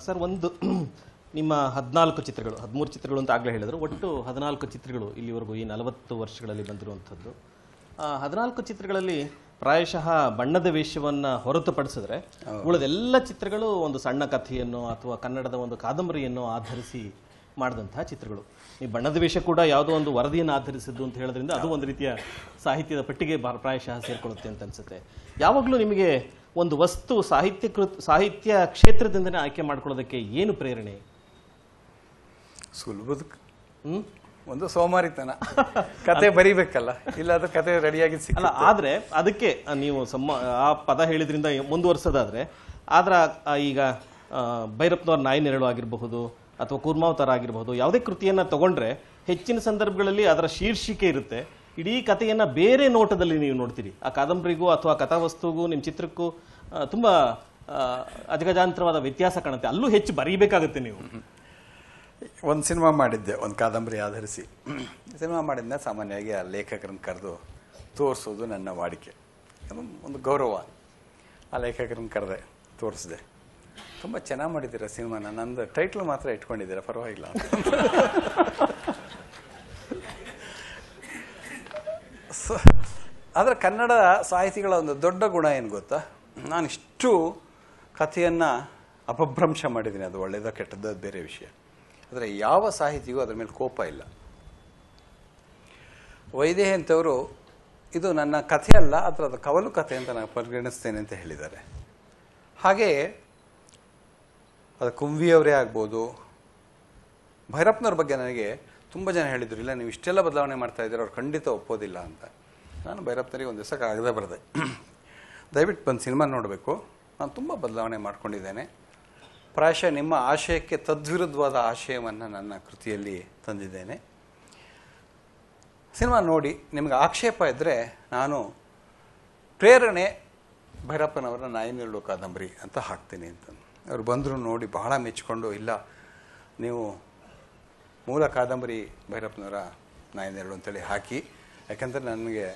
ಸರ್ ಒಂದು ನಿಮ್ಮ ಹದಿನಾಲ್ಕು ಚಿತ್ರಗಳು ಹದಿಮೂರು ಚಿತ್ರಗಳು ಅಂತ ಆಗಲೇ ಹೇಳಿದ್ರು. ಒಟ್ಟು ಹದಿನಾಲ್ಕು ಚಿತ್ರಗಳು ಇಲ್ಲಿವರೆಗೂ ಈ ನಲವತ್ತು ವರ್ಷಗಳಲ್ಲಿ ಬಂದಿರುವಂಥದ್ದು. ಹದಿನಾಲ್ಕು ಚಿತ್ರಗಳಲ್ಲಿ ಪ್ರಾಯಶಃ ಬಣ್ಣದ ವೇಷವನ್ನು ಹೊರತುಪಡಿಸಿದ್ರೆ ಉಳಿದೆಲ್ಲ ಚಿತ್ರಗಳು ಒಂದು ಸಣ್ಣ ಕಥೆಯನ್ನು ಅಥವಾ ಕನ್ನಡದ ಒಂದು ಕಾದಂಬರಿಯನ್ನು ಆಧರಿಸಿ ಮಾಡಿದಂತಹ ಚಿತ್ರಗಳು. ಈ ಬಣ್ಣದ ವೇಷ ಕೂಡ ಯಾವುದೋ ಒಂದು ವರದಿಯನ್ನು ಆಧರಿಸಿದ್ದು ಅಂತ ಹೇಳೋದ್ರಿಂದ ಅದು ಒಂದು ರೀತಿಯ ಸಾಹಿತ್ಯದ ಪಟ್ಟಿಗೆ ಬಾ- ಪ್ರಾಯಶಃ ಸೇರಿಕೊಳ್ಳುತ್ತೆ ಅಂತ ಅನ್ಸುತ್ತೆ. ಯಾವಾಗಲೂ ನಿಮಗೆ ಒಂದು ವಸ್ತು ಸಾಹಿತ್ಯ ಕೃತ್ ಸಾಹಿತ್ಯ ಕ್ಷೇತ್ರದಿಂದನೇ ಆಯ್ಕೆ ಮಾಡ್ಕೊಳ್ಳೋದಕ್ಕೆ ಏನು ಪ್ರೇರಣೆ? ಸುಲಭದ ಒಂದು ಸೋಮಾರಿತನ. ಕತೆ ಬರೀಬೇಕಲ್ಲ. ಇಲ್ಲ ಅದು ಕತೆ ರೆಡಿಯಾಗಿ ಅಲ್ಲ ಆದರೆ ಅದಕ್ಕೆ ನೀವು ಸಮ್ಮ ಆ ಪದ ಹೇಳಿದ್ರಿಂದ ಮುಂದುವರ್ಸೋದಾದರೆ ಆದ್ರೆ ಈಗ ಭೈರಪ್ಪನವ್ರ ನಾಯಿ ನೆರಳು ಆಗಿರಬಹುದು ಅಥವಾ ಕೂರ್ಮಾವತಾರ ಆಗಿರಬಹುದು ಯಾವುದೇ ಕೃತಿಯನ್ನ ತಗೊಂಡ್ರೆ ಹೆಚ್ಚಿನ ಸಂದರ್ಭಗಳಲ್ಲಿ ಅದರ ಶೀರ್ಷಿಕೆ ಇರುತ್ತೆ. ಇಡೀ ಕಥೆಯನ್ನ ಬೇರೆ ನೋಟದಲ್ಲಿ ನೀವು ನೋಡ್ತೀರಿ. ಆ ಕಾದಂಬರಿಗೂ ಅಥವಾ ಕಥಾವಸ್ತುಗೂ ನಿಮ್ಮ ಚಿತ್ರಕ್ಕೂ ತುಂಬ ಅಜಗಜಾಂತರವಾದ ವ್ಯತ್ಯಾಸ ಕಾಣುತ್ತೆ. ಅಲ್ಲೂ ಹೆಚ್ಚು ಬರೀಬೇಕಾಗುತ್ತೆ ನೀವು. ಒಂದು ಸಿನಿಮಾ ಮಾಡಿದ್ದೆ, ಒಂದು ಕಾದಂಬರಿ ಆಧರಿಸಿ. ಸಿನಿಮಾ ಮಾಡಿದ್ನ ಸಾಮಾನ್ಯವಾಗಿ ಆ ಲೇಖಕರನ್ನು ಕರೆದು ತೋರಿಸೋದು ನನ್ನ ವಾಡಿಕೆ. ಒಂದು ಗೌರವ. ಆ ಲೇಖಕರನ್ನು ಕರೆದೆ, ತೋರಿಸಿದೆ. ತುಂಬ ಚೆನ್ನಾಗಿ ಮಾಡಿದ್ದೀರ ಸಿನಿಮಾನ. ನಂದು ಟೈಟ್ಲ್ ಮಾತ್ರ ಇಟ್ಕೊಂಡಿದ್ದೀರ, ಪರವಾಗಿಲ್ಲ ಸ- ಆದರೆ ಕನ್ನಡ ಸಾಹಿತಿಗಳ ಒಂದು ದೊಡ್ಡ ಗುಣ ಏನು ಗೊತ್ತಾ? ನಾನು ಇಷ್ಟು ಕಥೆಯನ್ನು ಅಪಭ್ರಂಶ ಮಾಡಿದ್ದೀನಿ, ಅದು ಒಳ್ಳೆಯದ ಕೆಟ್ಟದ್ದು, ಅದು ಬೇರೆ ವಿಷಯ. ಆದರೆ ಯಾವ ಸಾಹಿತಿಗೂ ಅದರ ಮೇಲೆ ಕೋಪ ಇಲ್ಲ. ವೈದೇಹಿ ಅಂತವರು ಇದು ನನ್ನ ಕಥೆ ಅಲ್ಲ ಅಥವಾ ಅದು ಕವಲು ಕಥೆ ಅಂತ ನಾನು ಪರಿಗಣಿಸ್ತೇನೆ ಅಂತ ಹೇಳಿದ್ದಾರೆ. ಹಾಗೆಯೇ ಅದು ಕುಂವಿಯವರೇ ಆಗ್ಬೋದು. ಭೈರಪ್ಪನವ್ರ ಬಗ್ಗೆ ನನಗೆ ತುಂಬ ಜನ ಹೇಳಿದ್ರು, ಇಲ್ಲ, ನೀವು ಇಷ್ಟೆಲ್ಲ ಬದಲಾವಣೆ ಮಾಡ್ತಾ ಇದ್ದೀರ, ಅವ್ರು ಖಂಡಿತ ಒಪ್ಪೋದಿಲ್ಲ ಅಂತ. ನಾನು ಭೈರಪ್ಪನಿಗೆ ಒಂದು ದಿವಸ ಆಗದೆ ಬರೆದೆ. ದಯವಿಟ್ಟು ಬಂದು ಸಿನಿಮಾ ನೋಡಬೇಕು. ನಾನು ತುಂಬ ಬದಲಾವಣೆ ಮಾಡ್ಕೊಂಡಿದ್ದೇನೆ. ಪ್ರಾಯಶಃ ನಿಮ್ಮ ಆಶಯಕ್ಕೆ ತದ್ವಿರುದ್ಧವಾದ ಆಶಯವನ್ನು ನನ್ನ ಕೃತಿಯಲ್ಲಿ ತಂದಿದ್ದೇನೆ. ಸಿನಿಮಾ ನೋಡಿ ನಿಮಗೆ ಆಕ್ಷೇಪ ಇದ್ದರೆ ನಾನು ಪ್ರೇರಣೆ ಭೈರಪ್ಪನವರ ನಾಯಿ ನಿರಳು ಕಾದಂಬರಿ ಅಂತ ಹಾಕ್ತೀನಿ ಅಂತ. ಅವರು ಬಂದರು ನೋಡಿ ಬಹಳ ಮೆಚ್ಚಿಕೊಂಡು, ಇಲ್ಲ, ನೀವು ಮೂಲ ಕಾದಂಬರಿ ಭೈರಪ್ಪನವರ ನಾಯನೆರಡು ಅಂತೇಳಿ ಹಾಕಿ, ಯಾಕಂದರೆ ನನಗೆ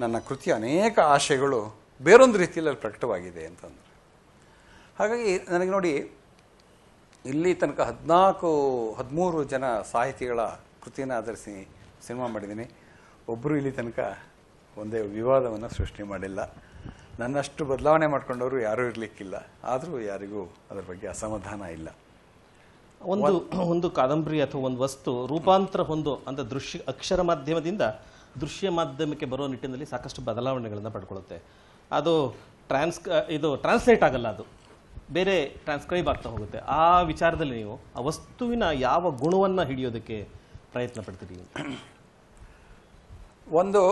ನನ್ನ ಕೃತಿಯ ಅನೇಕ ಆಶಯಗಳು ಬೇರೊಂದು ರೀತಿಯಲ್ಲಿ ಪ್ರಕಟವಾಗಿದೆ ಅಂತಂದರೆ. ಹಾಗಾಗಿ ನನಗೆ ನೋಡಿ, ಇಲ್ಲಿ ತನಕ ಹದಿನಾಲ್ಕು, ಹದಿಮೂರು ಜನ ಸಾಹಿತಿಗಳ ಕೃತಿಯನ್ನು ಆಧರಿಸಿ ಸಿನಿಮಾ ಮಾಡಿದ್ದೀನಿ. ಒಬ್ಬರು ಇಲ್ಲಿ ತನಕ ಒಂದೇ ವಿವಾದವನ್ನು ಸೃಷ್ಟಿ ಮಾಡಿಲ್ಲ. ನನ್ನಷ್ಟು ಬದಲಾವಣೆ ಮಾಡ್ಕೊಂಡವರು ಯಾರೂ ಇರಲಿಕ್ಕಿಲ್ಲ. ಆದರೂ ಯಾರಿಗೂ ಅದರ ಬಗ್ಗೆ ಅಸಮಾಧಾನ ಇಲ್ಲ. ಒಂದು ಒಂದು ಕಾದಂಬರಿ ಅಥವಾ ಒಂದು ವಸ್ತು ರೂಪಾಂತರ ಹೊಂದು ಅಂತ ದೃಶ್ಯ, ಅಕ್ಷರ ಮಾಧ್ಯಮದಿಂದ ದೃಶ್ಯ ಮಾಧ್ಯಮಕ್ಕೆ ಬರೋ ನಿಟ್ಟಿನಲ್ಲಿ ಸಾಕಷ್ಟು ಬದಲಾವಣೆಗಳನ್ನು ಪಡ್ಕೊಳ್ಳುತ್ತೆ. ಅದು ಟ್ರಾನ್ಸ್, ಇದು ಟ್ರಾನ್ಸ್ಲೇಟ್ ಆಗಲ್ಲ ಅದು. ಬೇರೆ ಟ್ರಾನ್ಸ್ಕ್ರೈಬ್ ಆಗ್ತಾ ಹೋಗುತ್ತೆ. ಆ ವಿಚಾರದಲ್ಲಿ ನೀವು ಆ ವಸ್ತುವಿನ ಯಾವ ಗುಣವನ್ನು ಹಿಡಿಯೋದಕ್ಕೆ ಪ್ರಯತ್ನ ಪಡ್ತೀರಿ ಒಂದು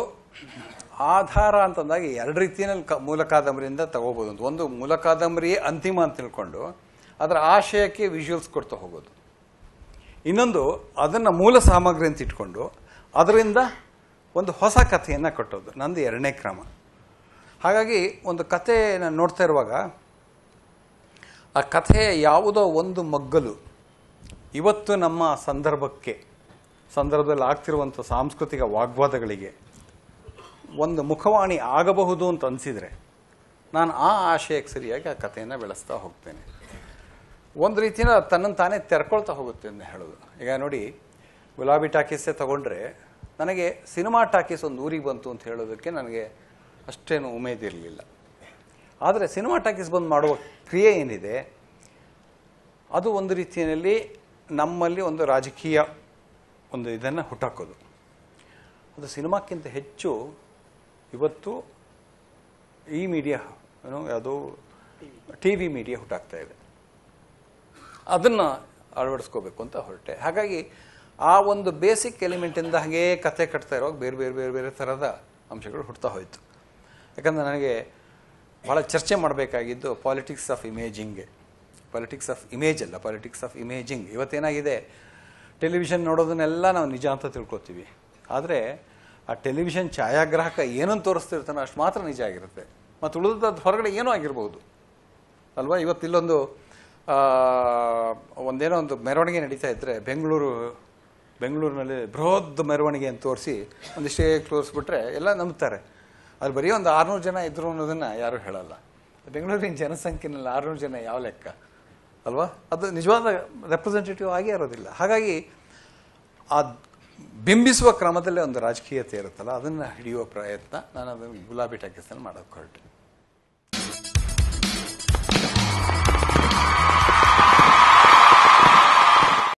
ಆಧಾರ ಅಂತಂದಾಗ ಎರಡು ರೀತಿಯಲ್ಲಿ ಕ, ಮೂಲ ಕಾದಂಬರಿಯಿಂದ ತಗೋಬೋದು ಅಂತ. ಒಂದು ಮೂಲ ಕಾದಂಬರಿಯೇ ಅಂತಿಮ ಅಂತ ತಿಳ್ಕೊಂಡು ಅದರ ಆಶಯಕ್ಕೆ ವಿಜುವಲ್ಸ್ ಕೊಡ್ತಾ ಹೋಗೋದು. ಇನ್ನೊಂದು ಅದನ್ನು ಮೂಲ ಸಾಮಗ್ರಿ ಅಂತ ಇಟ್ಕೊಂಡು ಅದರಿಂದ ಒಂದು ಹೊಸ ಕಥೆಯನ್ನು ಕಟ್ಟೋದು, ನಂದು ಎರಡನೇ ಕ್ರಮ. ಹಾಗಾಗಿ ಒಂದು ಕಥೆಯನ್ನು ನಾನು ನೋಡ್ತಾ ಇರುವಾಗ, ಆ ಕಥೆ ಯಾವುದೋ ಒಂದು ಮಗ್ಗಲು ಇವತ್ತು ನಮ್ಮ ಸಂದರ್ಭಕ್ಕೆ, ಸಂದರ್ಭದಲ್ಲಿ ಆಗ್ತಿರುವಂಥ ಸಾಂಸ್ಕೃತಿಕ ವಾಗ್ವಾದಗಳಿಗೆ ಒಂದು ಮುಖವಾಣಿ ಆಗಬಹುದು ಅಂತ ಅನಿಸಿದರೆ, ನಾನು ಆ ಆಶಯಕ್ಕೆ ಸರಿಯಾಗಿ ಆ ಕಥೆಯನ್ನು ಬೆಳೆಸ್ತಾ ಹೋಗ್ತೇನೆ. ಒಂದು ರೀತಿಯ ತನ್ನನ್ನು ತಾನೇ ತೆರ್ಕೊಳ್ತಾ ಹೋಗುತ್ತೆ ಅಂತ ಹೇಳೋದು. ಈಗ ನೋಡಿ, ಗುಲಾಬಿ ಟಾಕೀಸೇ ತಗೊಂಡ್ರೆ ನನಗೆ ಸಿನಿಮಾ ಟಾಕೀಸ್ ಒಂದು ಊರಿಗೆ ಬಂತು ಅಂತ ಹೇಳೋದಕ್ಕೆ ನನಗೆ ಅಷ್ಟೇನು ಉಮೇದಿರಲಿಲ್ಲ ಆದರೆ ಸಿನಿಮಾ ಟಾಕೀಸ್ ಬಂದು ಮಾಡುವ ಕ್ರಿಯೆ ಏನಿದೆ? ಅದು ಒಂದು ರೀತಿಯಲ್ಲಿ ನಮ್ಮಲ್ಲಿ ಒಂದು ರಾಜಕೀಯ ಒಂದು ಇದನ್ನು ಹುಟ್ಟಾಕೋದು ಅದು ಸಿನಿಮಾಕ್ಕಿಂತ ಹೆಚ್ಚು ಇವತ್ತು ಈ ಮೀಡಿಯಾ, ಏನು ಯಾವುದು ಟಿ ವಿ ಮೀಡಿಯಾ ಹುಟ್ಟಾಗ್ತಾ ಇದೆ. ಅದನ್ನು ಅಳವಡಿಸ್ಕೋಬೇಕು ಅಂತ ಹೊರಟೆ. ಹಾಗಾಗಿ ಆ ಒಂದು ಬೇಸಿಕ್ ಎಲಿಮೆಂಟಿಂದ ಹಾಗೆ ಕತೆ ಕಟ್ತಾ ಇರುವಾಗ ಬೇರೆ ಬೇರೆ ಬೇರೆ ಬೇರೆ ಥರದ ಅಂಶಗಳು ಹುಡ್ತಾ ಹೋಯಿತು. ಯಾಕಂದರೆ ನನಗೆ ಭಾಳ ಚರ್ಚೆ ಮಾಡಬೇಕಾಗಿದ್ದು ಪಾಲಿಟಿಕ್ಸ್ ಆಫ್ ಇಮೇಜಿಂಗ್ಗೆ ಪಾಲಿಟಿಕ್ಸ್ ಆಫ್ ಇಮೇಜ್ ಅಲ್ಲ ಪಾಲಿಟಿಕ್ಸ್ ಆಫ್ ಇಮೇಜಿಂಗ್ ಇವತ್ತೇನಾಗಿದೆ? ಟೆಲಿವಿಷನ್ ನೋಡೋದನ್ನೆಲ್ಲ ನಾವು ನಿಜ ಅಂತ ತಿಳ್ಕೊತೀವಿ. ಆದರೆ ಆ ಟೆಲಿವಿಷನ್ ಛಾಯಾಗ್ರಾಹಕ ಏನನ್ನು ತೋರಿಸ್ತಿರ್ತಾನೋ ಅಷ್ಟು ಮಾತ್ರ ನಿಜ ಆಗಿರುತ್ತೆ. ಮತ್ತು ಉಳಿದದ್ದು ಹೊರಗಡೆ ಏನೂ ಆಗಿರ್ಬೋದು. ಅಲ್ವಾ? ಇವತ್ತಿಲ್ಲೊಂದು ಒಂದೇನೋ ಒಂದು ಮೆರವಣಿಗೆ ನಡೀತಾ ಇದ್ದರೆ ಬೆಂಗಳೂರು ಬೆಂಗಳೂರಿನಲ್ಲಿ ಬೃಹತ್ ಮೆರವಣಿಗೆ ಅಂತ ತೋರಿಸಿ ಒಂದಿಷ್ಟೇ ತೋರಿಸ್ಬಿಟ್ರೆ ಎಲ್ಲ ನಂಬ್ತಾರೆ. ಅಲ್ಲಿ ಬರೀ ಒಂದು ಆರುನೂರು ಜನ ಇದ್ರು ಅನ್ನೋದನ್ನು ಯಾರೂ ಹೇಳಲ್ಲ. ಬೆಂಗಳೂರಿನ ಜನಸಂಖ್ಯೆನಲ್ಲಿ ಆರುನೂರು ಜನ ಯಾವ ಲೆಕ್ಕ? ಅಲ್ವಾ? ಅದು ನಿಜವಾದ ರೆಪ್ರೆಸೆಂಟೇಟಿವ್ ಆಗೇ ಇರೋದಿಲ್ಲ. ಹಾಗಾಗಿ ಆ ಬಿಂಬಿಸುವ ಕ್ರಮದಲ್ಲೇ ಒಂದು ರಾಜಕೀಯತೆ ಇರುತ್ತಲ್ಲ, ಅದನ್ನು ಹಿಡಿಯುವ ಪ್ರಯತ್ನ ನಾನು ಅದನ್ನು ಗುಲಾಬಿ ಟಾಕಿಸ್ತಾನ ಮಾಡೋಕ್ಕೆ ಹೊರಟೆ